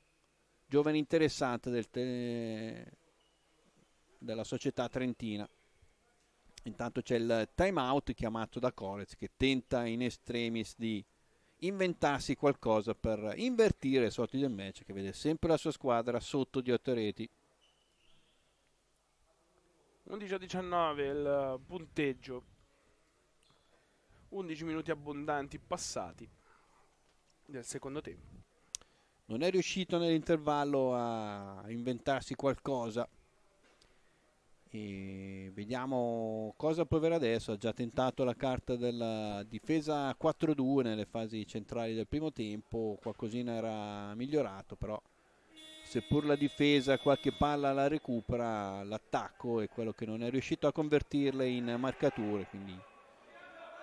giovane interessante del, della società trentina. Intanto c'è il time out chiamato da Corez che tenta in estremis di inventarsi qualcosa per invertire i sorti del match che vede sempre la sua squadra sotto di 8 reti. 11 a 19 il punteggio. 11 minuti abbondanti passati del secondo tempo. Non è riuscito nell'intervallo a inventarsi qualcosa e vediamo cosa proverà adesso. Ha già tentato la carta della difesa 4-2 nelle fasi centrali del primo tempo, qualcosina era migliorato, però seppur la difesa qualche palla la recupera, l'attacco è quello che non è riuscito a convertirle in marcature, quindi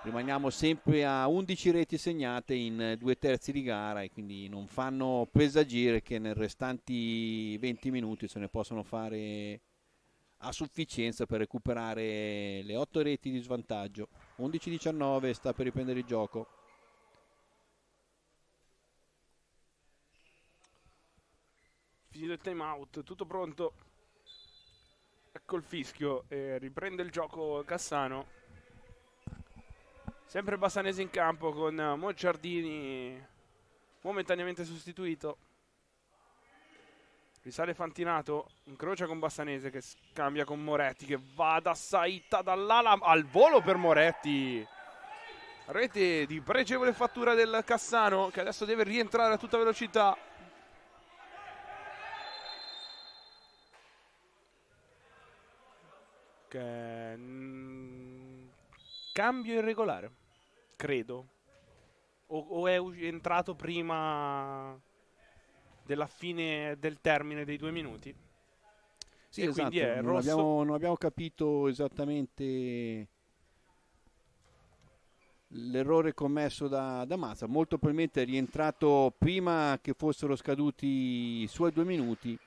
rimaniamo sempre a 11 reti segnate in due terzi di gara e quindi non fanno presagire che nei restanti 20 minuti se ne possono fare a sufficienza per recuperare le 8 reti di svantaggio. 11-19 sta per riprendere il gioco. Finito il time out, tutto pronto. Ecco il fischio, e riprende il gioco Cassano. Sempre Bassanese in campo con Mocciardini momentaneamente sostituito. Risale Fantinato, incrocia con Bassanese che scambia con Moretti che va da Saita dall'ala al volo per Moretti. Rete di pregevole fattura del Cassano che adesso deve rientrare a tutta velocità. Che... Mm, cambio irregolare, credo. O, o è entrato prima della fine del termine dei due minuti. Sì, e esatto. non, rosso... abbiamo, non abbiamo capito esattamente l'errore commesso da, da Mazza. Molto probabilmente è rientrato prima che fossero scaduti i suoi due minuti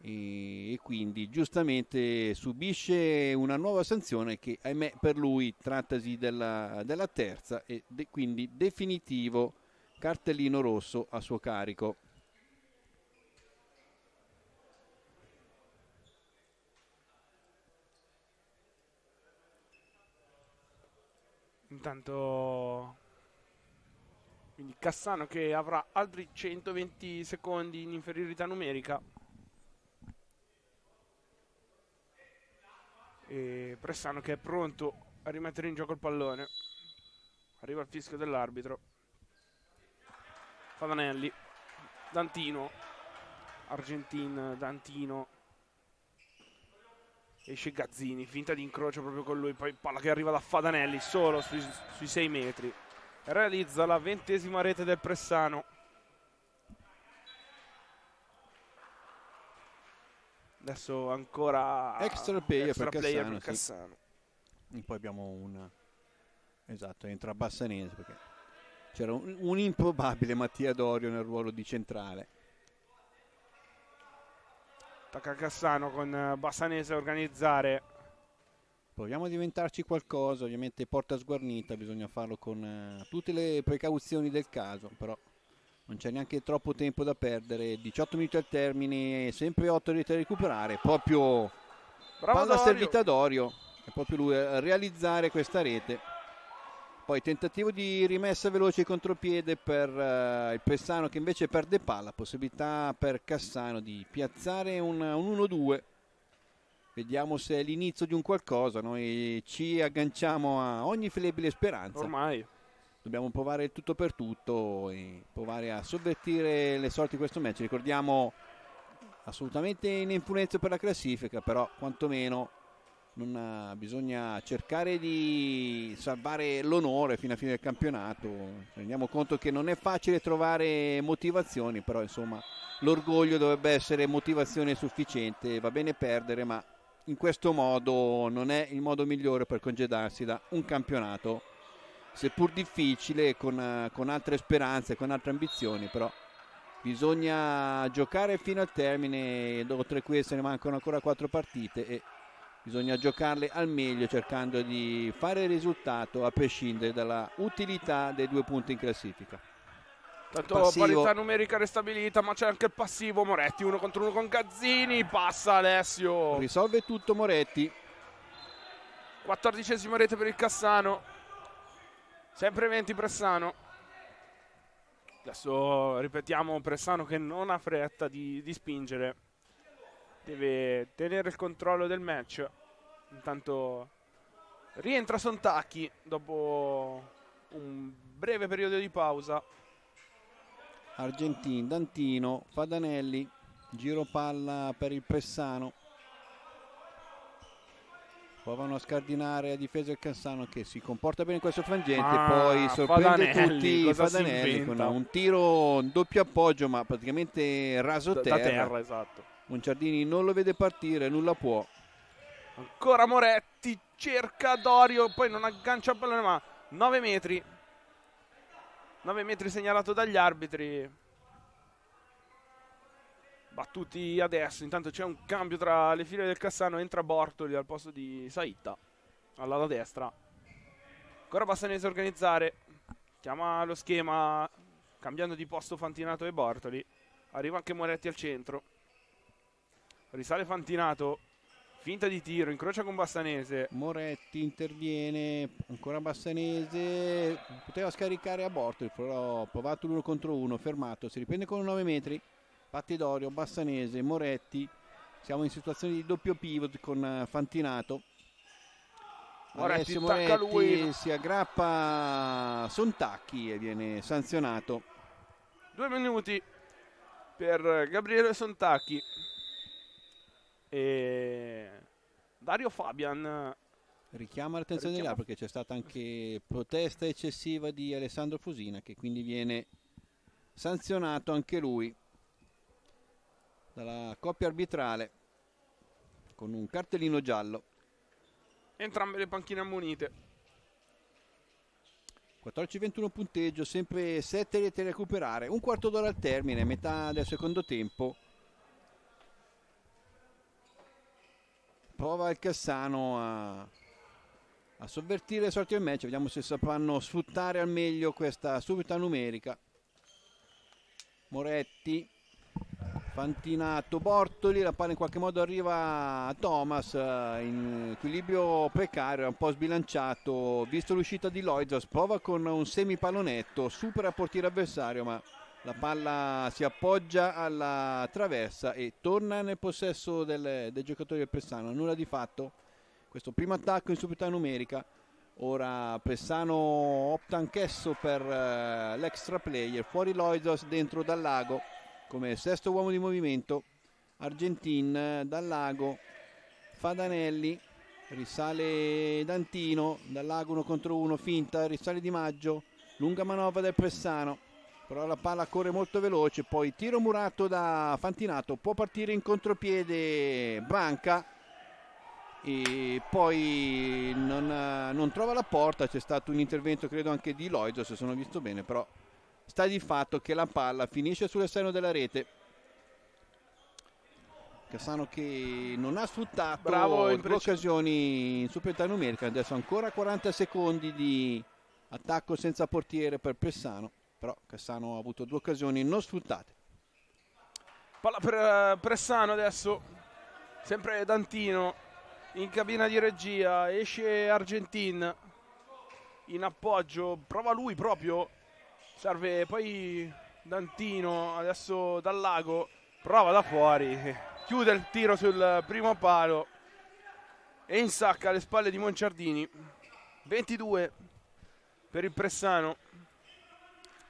e, e quindi giustamente subisce una nuova sanzione che ahimè per lui trattasi della, della terza e de, quindi definitivo cartellino rosso a suo carico. Intanto quindi Cassano che avrà altri 120 secondi in inferiorità numerica. E Pressano che è pronto a rimettere in gioco il pallone. Arriva il fischio dell'arbitro. Fadanelli Dantino. Argentin Dantino esce Gazzini finta di incrocio proprio con lui poi palla che arriva da Fadanelli solo sui, sui 6 metri realizza la ventesima rete del Pressano Adesso ancora extra player extra per player Cassano, per sì. Cassano. E poi abbiamo un esatto, entra Bassanese perché c'era un, un improbabile Mattia Dorio nel ruolo di centrale. Attacca Cassano con eh, Bassanese a organizzare. Proviamo a diventarci qualcosa, ovviamente porta sguarnita, bisogna farlo con eh, tutte le precauzioni del caso, però non c'è neanche troppo tempo da perdere, 18 minuti al termine, sempre 8 reti da recuperare, proprio Bravo palla Dorio. servita Dorio, è proprio lui a realizzare questa rete. Poi tentativo di rimessa veloce contropiede per eh, il Pessano che invece perde palla, possibilità per Cassano di piazzare un, un 1-2. Vediamo se è l'inizio di un qualcosa, noi ci agganciamo a ogni flebile speranza. Ormai. Dobbiamo provare il tutto per tutto e provare a sovvertire le sorti di questo match. Ricordiamo assolutamente in influenza per la classifica, però quantomeno non, bisogna cercare di salvare l'onore fino a fine del campionato. Rendiamo conto che non è facile trovare motivazioni, però insomma l'orgoglio dovrebbe essere motivazione sufficiente. Va bene perdere, ma in questo modo non è il modo migliore per congedarsi da un campionato seppur difficile, con, con altre speranze, con altre ambizioni, però bisogna giocare fino al termine, oltre a questo ne mancano ancora quattro partite e bisogna giocarle al meglio cercando di fare il risultato a prescindere dalla utilità dei due punti in classifica. Tanto Passivo. parità numerica restabilita, ma c'è anche il passivo. Moretti uno contro uno con Gazzini. Passa Alessio. Risolve tutto Moretti, Quattordicesima rete per il Cassano. Sempre 20 Pressano. Adesso ripetiamo Pressano che non ha fretta di, di spingere. Deve tenere il controllo del match. Intanto rientra Sontacchi dopo un breve periodo di pausa. Argentin, Dantino, Fadanelli, giro palla per il Pressano. Provano a scardinare a difesa il Cassano che si comporta bene in questo frangente, Ma poi sorprende Fadanelli, tutti Fadanelli con un tiro in doppio appoggio ma praticamente raso Da, terra. da terra, esatto. Monciardini non lo vede partire, nulla può. Ancora Moretti cerca Dorio, poi non aggancia il pallone, ma 9 metri. 9 metri segnalato dagli arbitri. Battuti adesso, intanto c'è un cambio tra le file del Cassano, entra Bortoli al posto di Saitta, alla destra. Ancora Bassanese a organizzare, chiama lo schema, cambiando di posto Fantinato e Bortoli. Arriva anche Moretti al centro. Risale Fantinato, finta di tiro, incrocia con Bassanese. Moretti interviene, ancora Bassanese, poteva scaricare a Bortoli, però ha provato l'uno contro uno, fermato, si riprende con 9 metri, Pattidorio, Bassanese, Moretti, siamo in situazione di doppio pivot con eh, Fantinato. Moretti Alessio Moretti lui. si aggrappa Sontacchi e viene sanzionato. Due minuti per Gabriele Sontacchi. E Dario Fabian. Richiama l'attenzione Richiama- altri perché c'è stata anche protesta eccessiva di Alessandro Fusina che quindi viene sanzionato anche lui dalla coppia arbitrale con un cartellino giallo. Entrambe le panchine ammonite. 14-21 punteggio, sempre 7 reti da recuperare, un quarto d'ora al termine, metà del secondo tempo. Prova il Cassano a, a sovvertire le sorti del match, vediamo se sapranno sfruttare al meglio questa subita numerica. Moretti, Fantinato, Bortoli, la palla in qualche modo arriva a Thomas eh, in equilibrio precario, un po' sbilanciato, visto l'uscita di Loidzos, prova con un semipallonetto, supera il portiere avversario ma la palla si appoggia alla traversa e torna nel possesso del, del giocatore del Pressano, nulla di fatto, questo primo attacco in subita numerica, ora Pressano opta anch'esso per uh, l'extra player, fuori Loidzos, dentro dal lago come sesto uomo di movimento. Argentin dal lago Fadanelli risale Dantino dal lago uno contro uno finta risale Di Maggio. Lunga manovra del Pressano però la palla corre molto veloce poi tiro murato da Fantinato può partire in contropiede Branca e poi non, non trova la porta c'è stato un intervento credo anche di Loido se sono visto bene però sta di fatto che la palla finisce sull'esterno della rete. Cassano che non ha sfruttato Bravo, due occasioni in superiorità numerica. Adesso ancora 40 secondi di attacco senza portiere per Pressano però Cassano ha avuto due occasioni non sfruttate. Palla per uh, Pressano adesso. Sempre Dantino in cabina di regia. Esce Argentin. In appoggio. Prova lui proprio. Serve poi Dantino. Adesso dal lago prova da fuori. Chiude il tiro sul primo palo. E insacca alle spalle di Monciardini. 22 per il Pressano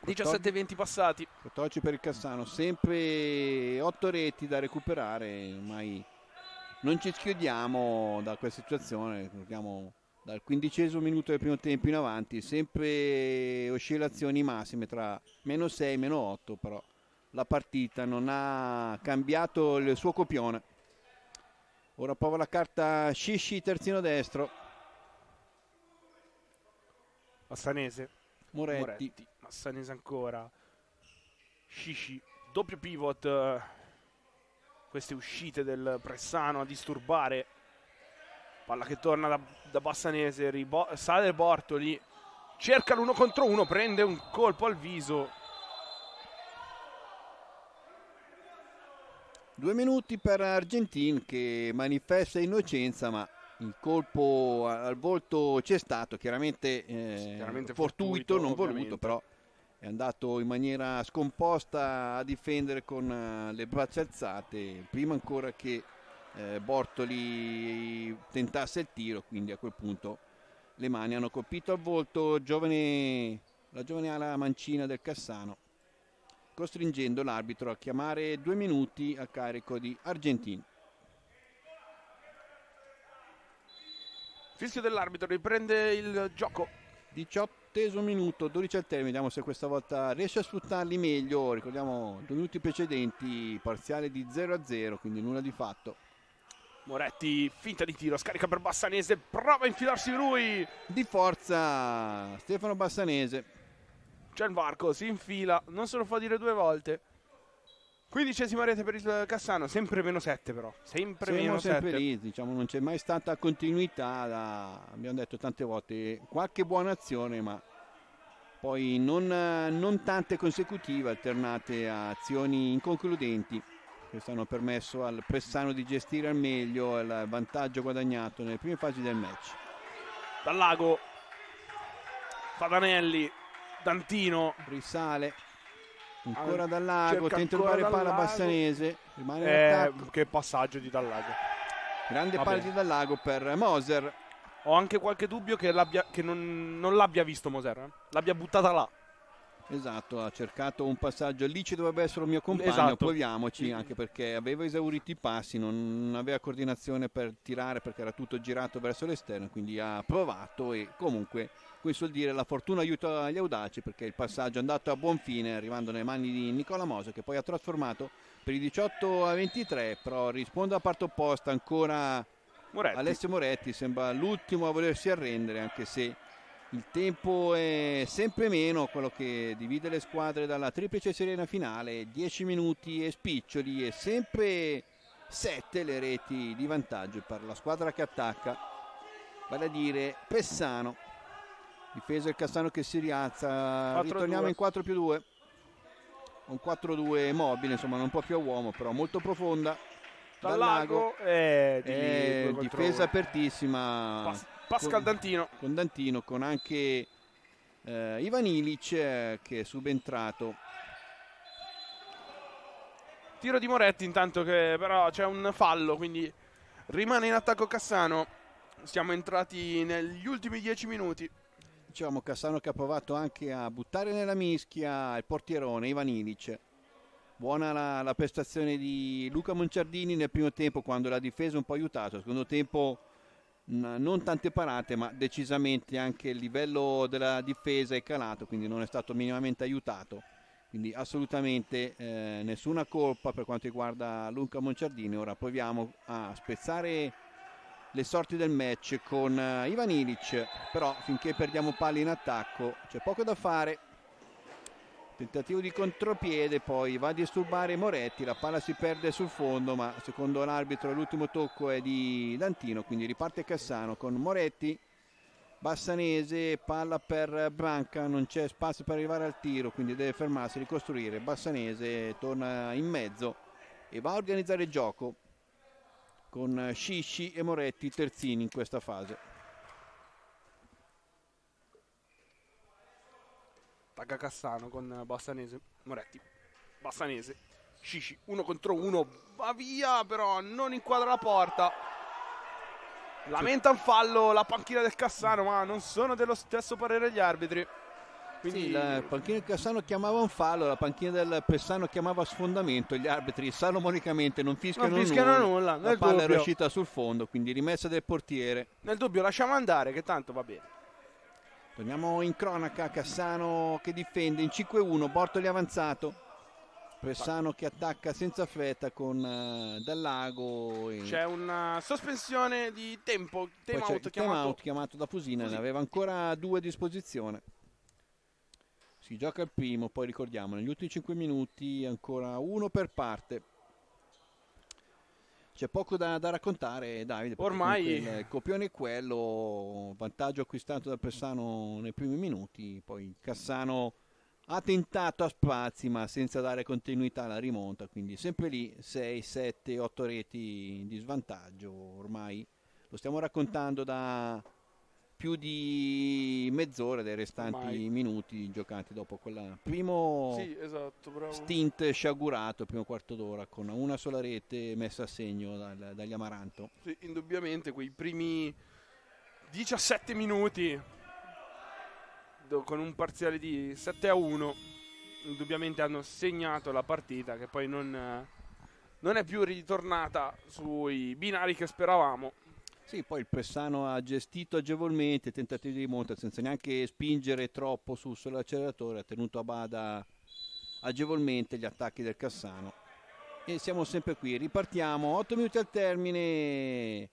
17-20 passati 14 per il Cassano sempre 8 reti da recuperare ormai non ci schiudiamo da questa situazione ricordiamo dal quindicesimo minuto del primo tempo in avanti, sempre oscillazioni massime tra meno 6 e meno 8, però la partita non ha cambiato il suo copione. Ora prova la carta Scisci, terzino destro. Massanese. Moretti. Moretti. Massanese ancora. Scisci, doppio pivot. Queste uscite del Pressano a disturbare Palla che torna da, da Bassanese, sale Bortoli, cerca l'uno contro uno, prende un colpo al viso. Due minuti per Argentin che manifesta innocenza, ma il colpo al volto c'è stato, chiaramente, eh, chiaramente fortuito, fortuito, non voluto, però è andato in maniera scomposta a difendere con uh, le braccia alzate, prima ancora che eh, Bortoli tentasse il tiro, quindi a quel punto le mani hanno colpito al volto giovane, la giovane ala mancina del Cassano, costringendo l'arbitro a chiamare due minuti a carico di Argentina. Fischio dell'arbitro riprende il gioco. 18 minuto, 12 al termine, vediamo se questa volta riesce a sfruttarli meglio. Ricordiamo due minuti precedenti, parziale di 0 a 0, quindi nulla di fatto. Moretti finta di tiro, scarica per Bassanese, prova a infilarsi lui. Di forza Stefano Bassanese. Gianvarco si infila, non se lo fa dire due volte. Quindicesima rete per il Cassano, sempre meno 7 però. Sempre Siamo meno sempre 7. lì, diciamo, non c'è mai stata continuità, da, abbiamo detto tante volte, qualche buona azione, ma poi non, non tante consecutive, alternate a azioni inconcludenti. Questo hanno permesso al Pressano di gestire al meglio il vantaggio guadagnato nelle prime fasi del match. Dal lago, Fadanelli, Dantino. Risale, ancora dal lago, tenta di rubare palla Bassanese. Rimane eh, che passaggio di dal lago. Grande palla di dal lago per Moser. Ho anche qualche dubbio che, che non, non, l'abbia visto Moser, eh? l'abbia buttata là. Esatto, ha cercato un passaggio lì ci dovrebbe essere il mio compagno, esatto. proviamoci anche perché aveva esaurito i passi, non aveva coordinazione per tirare perché era tutto girato verso l'esterno, quindi ha provato e comunque questo vuol dire la fortuna aiuta gli audaci perché il passaggio è andato a buon fine arrivando nelle mani di Nicola Mosa che poi ha trasformato per i 18 a 23, però risponde a parte opposta ancora Moretti. Alessio Moretti, sembra l'ultimo a volersi arrendere anche se il tempo è sempre meno, quello che divide le squadre dalla triplice serena finale, 10 minuti e spiccioli e sempre 7 le reti di vantaggio per la squadra che attacca, vale a dire Pessano. Difesa del Cassano che si rialza, ritorniamo in 4 più 2. Un 4-2 mobile, insomma non un po' più a uomo, però molto profonda. Dal, lago, eh, di eh, difesa apertissima. Pas- Pascal con, Dantino. Con Dantino, con anche eh, Ivan Ilic eh, che è subentrato Tiro di Moretti intanto che però c'è un fallo, quindi rimane in attacco Cassano. Siamo entrati negli ultimi dieci minuti. Diciamo Cassano che ha provato anche a buttare nella mischia il portierone Ivan Ilic. Buona la, la, prestazione di Luca Monciardini nel primo tempo quando la difesa un po' aiutato. Nel secondo tempo non tante parate ma decisamente anche il livello della difesa è calato quindi non è stato minimamente aiutato. Quindi assolutamente eh, nessuna colpa per quanto riguarda Luca Monciardini ora proviamo a spezzare le sorti del match con uh, Ivan Ilic però finché perdiamo palle in attacco c'è poco da fare tentativo di contropiede poi va a disturbare Moretti la palla si perde sul fondo ma secondo l'arbitro l'ultimo tocco è di Dantino quindi riparte Cassano con Moretti Bassanese, palla per Branca, non c'è spazio per arrivare al tiro, quindi deve fermarsi, ricostruire. Bassanese torna in mezzo e va a organizzare il gioco con Scisci e Moretti terzini in questa fase. Tagga Cassano con Bassanese, Moretti, Bassanese, Scisci, uno contro uno, va via però non inquadra la porta. Lamenta un fallo la panchina del Cassano, ma non sono dello stesso parere gli arbitri. Quindi sì, la panchina del Cassano chiamava un fallo, la panchina del Pessano chiamava sfondamento. Gli arbitri salomonicamente non fischiano, non fischiano nulla. nulla. La palla dubbio. era uscita sul fondo, quindi rimessa del portiere. Nel dubbio lasciamo andare, che tanto va bene. Torniamo in cronaca, Cassano che difende in 5-1, Bortoli avanzato. Pressano che attacca senza fretta con uh, Dallago. E... C'è una sospensione di tempo, time out, chiamato... time out chiamato da Fusina, Così. ne aveva ancora due a disposizione. Si gioca il primo, poi ricordiamo, negli ultimi 5 minuti ancora uno per parte. C'è poco da, da raccontare, Davide. Ormai il copione è quello, vantaggio acquistato da Pressano nei primi minuti, poi Cassano ha tentato a spazi ma senza dare continuità alla rimonta, quindi sempre lì 6, 7, 8 reti di svantaggio, ormai lo stiamo raccontando da più di mezz'ora dei restanti ormai. minuti giocati dopo quel primo sì, esatto, stint sciagurato, primo quarto d'ora con una sola rete messa a segno dal, dagli Amaranto. Sì, indubbiamente quei primi 17 minuti con un parziale di 7 a 1 indubbiamente hanno segnato la partita che poi non, non è più ritornata sui binari che speravamo. Sì, poi il Pressano ha gestito agevolmente i tentativi di monta senza neanche spingere troppo su sull'acceleratore, ha tenuto a bada agevolmente gli attacchi del Cassano. E siamo sempre qui, ripartiamo, 8 minuti al termine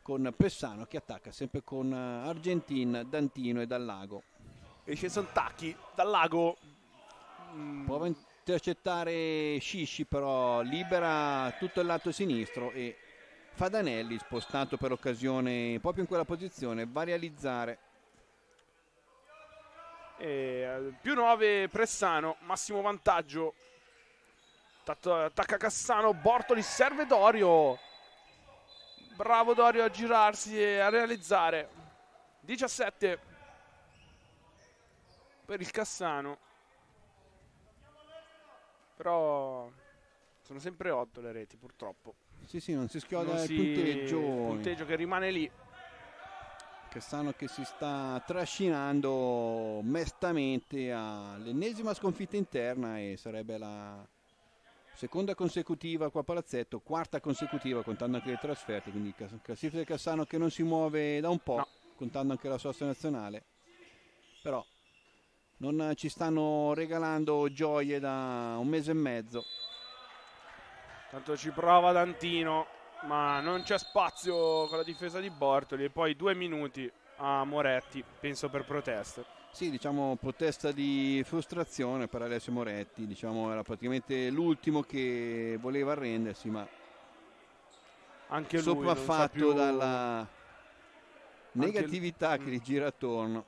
con Pessano che attacca sempre con Argentin, Dantino e Dallago. Esce Santacchi, Dallago. Mm. Prova a intercettare Scisci però libera tutto il lato sinistro e Fadanelli spostato per occasione proprio in quella posizione va a realizzare. E, eh, più 9 Pressano, massimo vantaggio. Attacca Cassano, Bortoli serve Dorio Bravo Dorio a girarsi e a realizzare. 17 per il Cassano. Però sono sempre 8 le reti purtroppo. Sì, sì, non si schioda non il punteggio. Il punteggio che rimane lì. Cassano che si sta trascinando mestamente all'ennesima sconfitta interna e sarebbe la seconda consecutiva qua a Palazzetto, quarta consecutiva contando anche le trasferte, quindi classifica del Cassano che non si muove da un po', no. contando anche la sosta nazionale, però non ci stanno regalando gioie da un mese e mezzo. Tanto ci prova Dantino, ma non c'è spazio con la difesa di Bortoli e poi due minuti a Moretti, penso per proteste. Sì, diciamo protesta di frustrazione per Alessio Moretti, diciamo era praticamente l'ultimo che voleva arrendersi, ma Anche lui sopraffatto più... dalla negatività che gli gira attorno.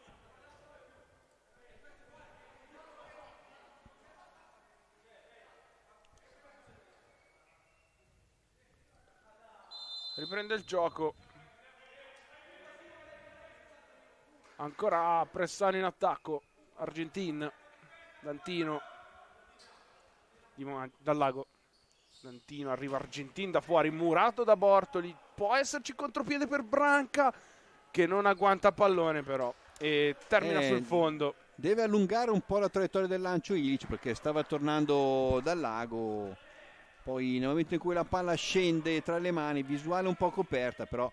Riprende il gioco. Ancora Pressano in attacco. Argentin. Dantino. Dal lago. Dantino arriva Argentin da fuori. Murato da Bortoli. Può esserci contropiede per Branca. Che non agguanta pallone però. E termina eh, sul fondo. Deve allungare un po' la traiettoria del lancio Ilic perché stava tornando dal lago poi nel momento in cui la palla scende tra le mani, visuale un po' coperta, però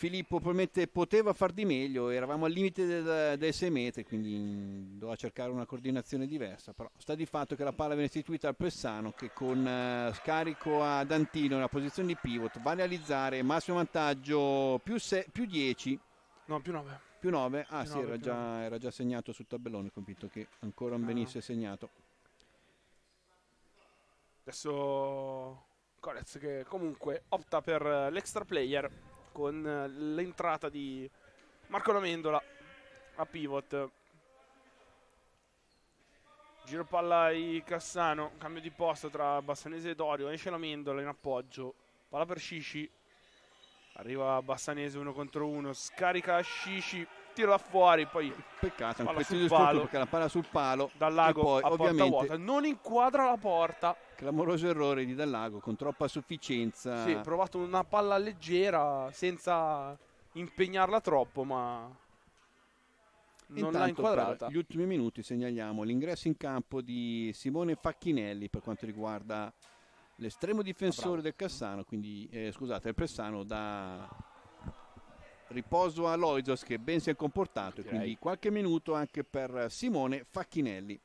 Filippo probabilmente poteva far di meglio, eravamo al limite del, dei 6 metri, quindi doveva cercare una coordinazione diversa, però sta di fatto che la palla viene istituita al Pressano che con uh, scarico a Dantino nella posizione di pivot va a realizzare massimo vantaggio più, se, più 10. No, più 9. Più 9? Ah più sì, 9, era, già, era, già, segnato sul tabellone, convinto che ancora non venisse segnato. Adesso Corez che comunque opta per l'extra player con l'entrata di Marco Lamendola a pivot. Giro palla di Cassano, cambio di posto tra Bassanese e Dorio, esce Lamendola in appoggio, palla per Scici, arriva Bassanese uno contro uno, scarica Scici, tiro da fuori, poi peccato, un pezzo di palo perché la palla sul palo dal lago poi, a ovviamente, vuota, non inquadra la porta. Clamoroso errore di Dallago con troppa sufficienza. Sì, provato una palla leggera senza impegnarla troppo, ma non l'ha inquadrata. Gli ultimi minuti segnaliamo l'ingresso in campo di Simone Facchinelli per quanto riguarda l'estremo difensore ah, del Cassano, quindi eh, scusate, il Pressano da riposo a Loizos che ben si è comportato, okay. quindi qualche minuto anche per Simone Facchinelli.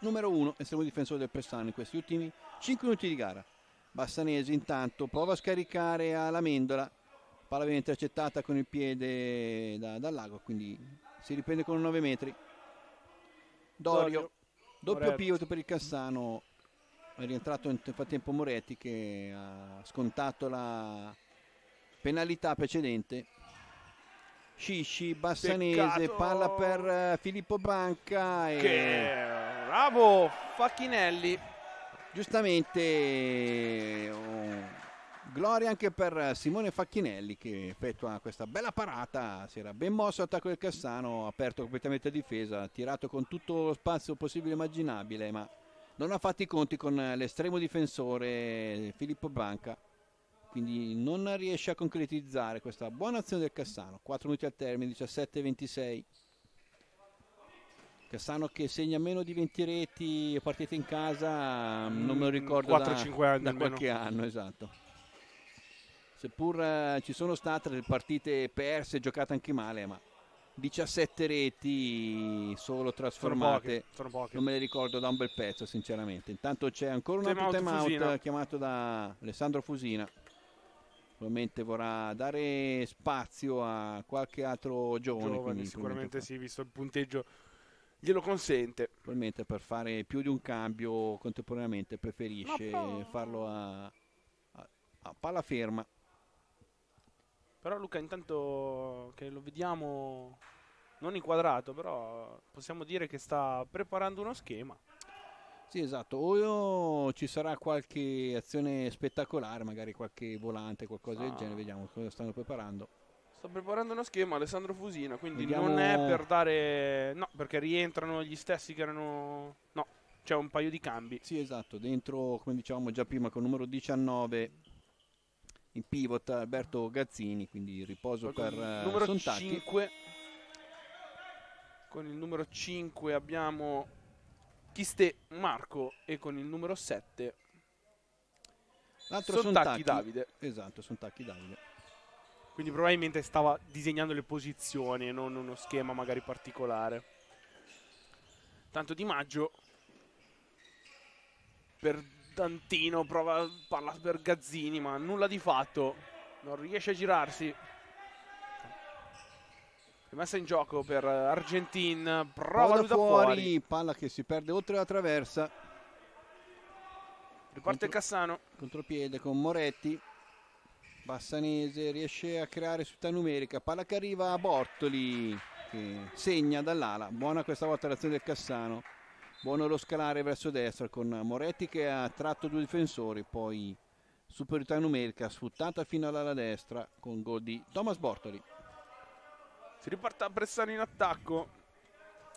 Numero 1, estremo difensore del Pressano in questi ultimi 5 minuti di gara. Bassanesi intanto prova a scaricare alla Mendola, palla viene intercettata con il piede da, dal lago, quindi si riprende con 9 metri. Dorio, Dorio. doppio Moretti. pivot per il Cassano, è rientrato nel frattempo Moretti che ha scontato la penalità precedente Scisci, Bassanese, Peccato. palla per uh, Filippo Branca. E... Che bravo Facchinelli. Giustamente, oh, gloria anche per Simone Facchinelli che effettua questa bella parata. Si era ben mosso all'attacco del Cassano, aperto completamente a difesa, tirato con tutto lo spazio possibile e immaginabile, ma non ha fatto i conti con l'estremo difensore Filippo Branca quindi non riesce a concretizzare questa buona azione del Cassano. 4 minuti al termine 17-26 Cassano che segna meno di 20 reti partite in casa mm, non me lo ricordo 4, da, da qualche anno esatto. Seppur uh, ci sono state delle partite perse giocate anche male ma 17 reti solo trasformate sono poche, sono poche. non me le ricordo da un bel pezzo sinceramente. Intanto c'è ancora un altro time out chiamato da Alessandro Fusina probabilmente vorrà dare spazio a qualche altro giovane. giovane sicuramente sì, visto il punteggio glielo consente. Probabilmente per fare più di un cambio contemporaneamente preferisce no, farlo a, a, a palla ferma. Però Luca intanto che lo vediamo non inquadrato, però possiamo dire che sta preparando uno schema. Sì, esatto, o ci sarà qualche azione spettacolare, magari qualche volante, qualcosa ah. del genere, vediamo cosa stanno preparando. Sta preparando uno schema Alessandro Fusina, quindi vediamo... non è per dare... No, perché rientrano gli stessi che erano... No, c'è un paio di cambi. Sì, esatto, dentro, come dicevamo già prima, con il numero 19 in pivot Alberto Gazzini, quindi riposo Poi per il numero Sontacchi. 5 con il numero 5 abbiamo Chiste Marco e con il numero 7 L'altro sono Tacchi Davide. Esatto, sono Tacchi Davide. Quindi probabilmente stava disegnando le posizioni e non uno schema magari particolare. Tanto Di Maggio per Dantino prova parla per Gazzini, ma nulla di fatto. Non riesce a girarsi. Rimessa in gioco per Argentin. Prova da fuori, fuori. Palla che si perde oltre la traversa. Riparte Contro, Cassano. Contropiede con Moretti. Bassanese riesce a creare città numerica, palla che arriva a Bortoli che segna dall'ala, buona questa volta l'azione del Cassano, buono lo scalare verso destra con Moretti che ha tratto due difensori, poi superiorità numerica sfruttata fino all'ala destra con gol di Thomas Bortoli. Si riparte a Bressano in attacco,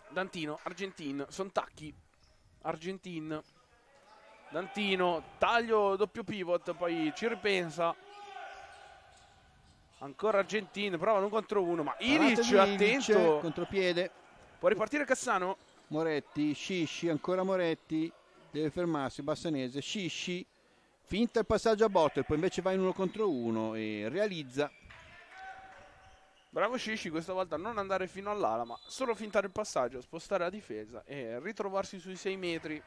Dantino, Argentin, Sontacchi, Argentin, Dantino, taglio doppio pivot, poi ci ripensa, Ancora Argentin, prova un contro uno, ma Ilic attento. Contropiede. Può ripartire Cassano? Moretti, Scisci, ancora Moretti. Deve fermarsi, Bassanese, Scisci. Finta il passaggio a botte, poi invece va in uno contro uno e realizza. Bravo Scisci questa volta non andare fino all'ala, ma solo fintare il passaggio, spostare la difesa e ritrovarsi sui 6 metri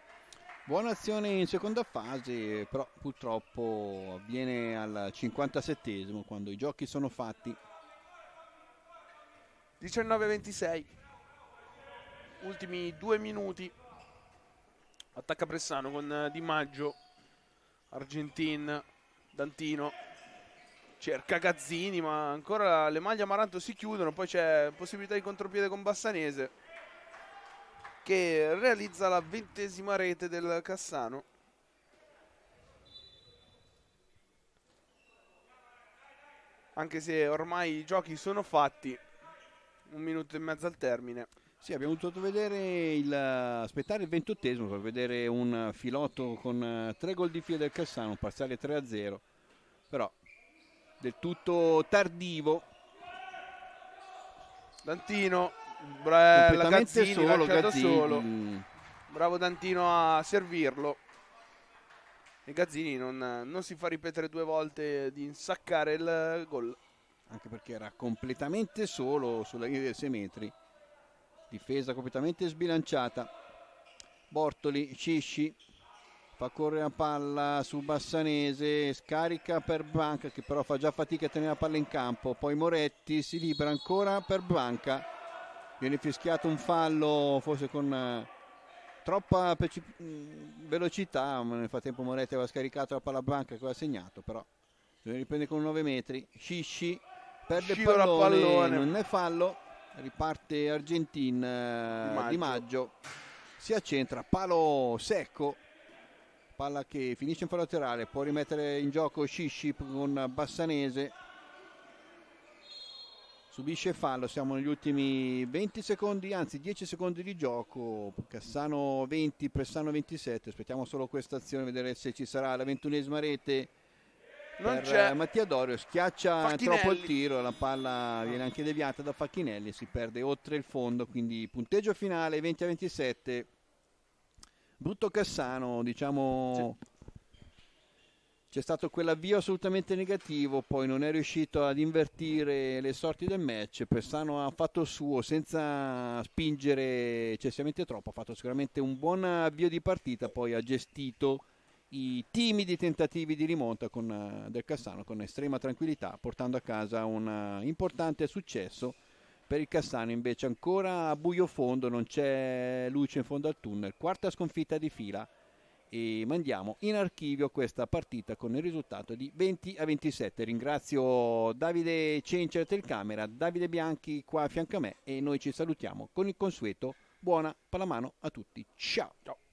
Buona azione in seconda fase, però purtroppo avviene al 57esimo quando i giochi sono fatti. 19-26, ultimi due minuti. Attacca Pressano con Di Maggio, Argentin, Dantino. Cerca Gazzini, ma ancora le maglie Amaranto si chiudono. Poi c'è possibilità di contropiede con Bassanese che realizza la ventesima rete del Cassano. Anche se ormai i giochi sono fatti, un minuto e mezzo al termine. Sì, abbiamo dovuto vedere il, aspettare il ventottesimo per vedere un filotto con eh, tre gol di fila del Cassano, un parziale 3-0, però del tutto tardivo. Dantino Bella Gazzini, solo, Gazzini. solo. Bravo Dantino a servirlo. E Gazzini non, non, si fa ripetere due volte di insaccare il gol. Anche perché era completamente solo sulla linea dei 6 metri. Difesa completamente sbilanciata. Bortoli, Cisci, fa correre la palla su Bassanese, scarica per Banca che però fa già fatica a tenere la palla in campo. Poi Moretti si libera ancora per Banca viene fischiato un fallo forse con uh, troppa precip- mm, velocità ma nel frattempo Moretti aveva scaricato la palla bianca che aveva segnato però se riprende con 9 metri. Scisci perde il pallone, pallone, non è fallo riparte Argentin uh, di, Maggio. di Maggio. Si accentra palo secco palla che finisce in fallo laterale può rimettere in gioco Scisci con Bassanese subisce fallo, siamo negli ultimi 20 secondi, anzi 10 secondi di gioco, Cassano 20, Pressano 27, aspettiamo solo questa azione, vedere se ci sarà la ventunesima rete non c'è. Mattia Dorio, schiaccia Facchinelli. troppo il tiro, la palla viene anche deviata da Facchinelli, si perde oltre il fondo, quindi punteggio finale 20 a 27, brutto Cassano, diciamo... Sì c'è stato quell'avvio assolutamente negativo, poi non è riuscito ad invertire le sorti del match. Persano ha fatto il suo senza spingere eccessivamente troppo, ha fatto sicuramente un buon avvio di partita, poi ha gestito i timidi tentativi di rimonta con, del Cassano con estrema tranquillità, portando a casa un importante successo. Per il Cassano invece ancora a buio fondo, non c'è luce in fondo al tunnel, quarta sconfitta di fila e mandiamo in archivio questa partita con il risultato di 20 a 27. Ringrazio Davide Cencia telecamera, Davide Bianchi qua a fianco a me e noi ci salutiamo con il consueto buona pallamano a tutti. Ciao. Ciao.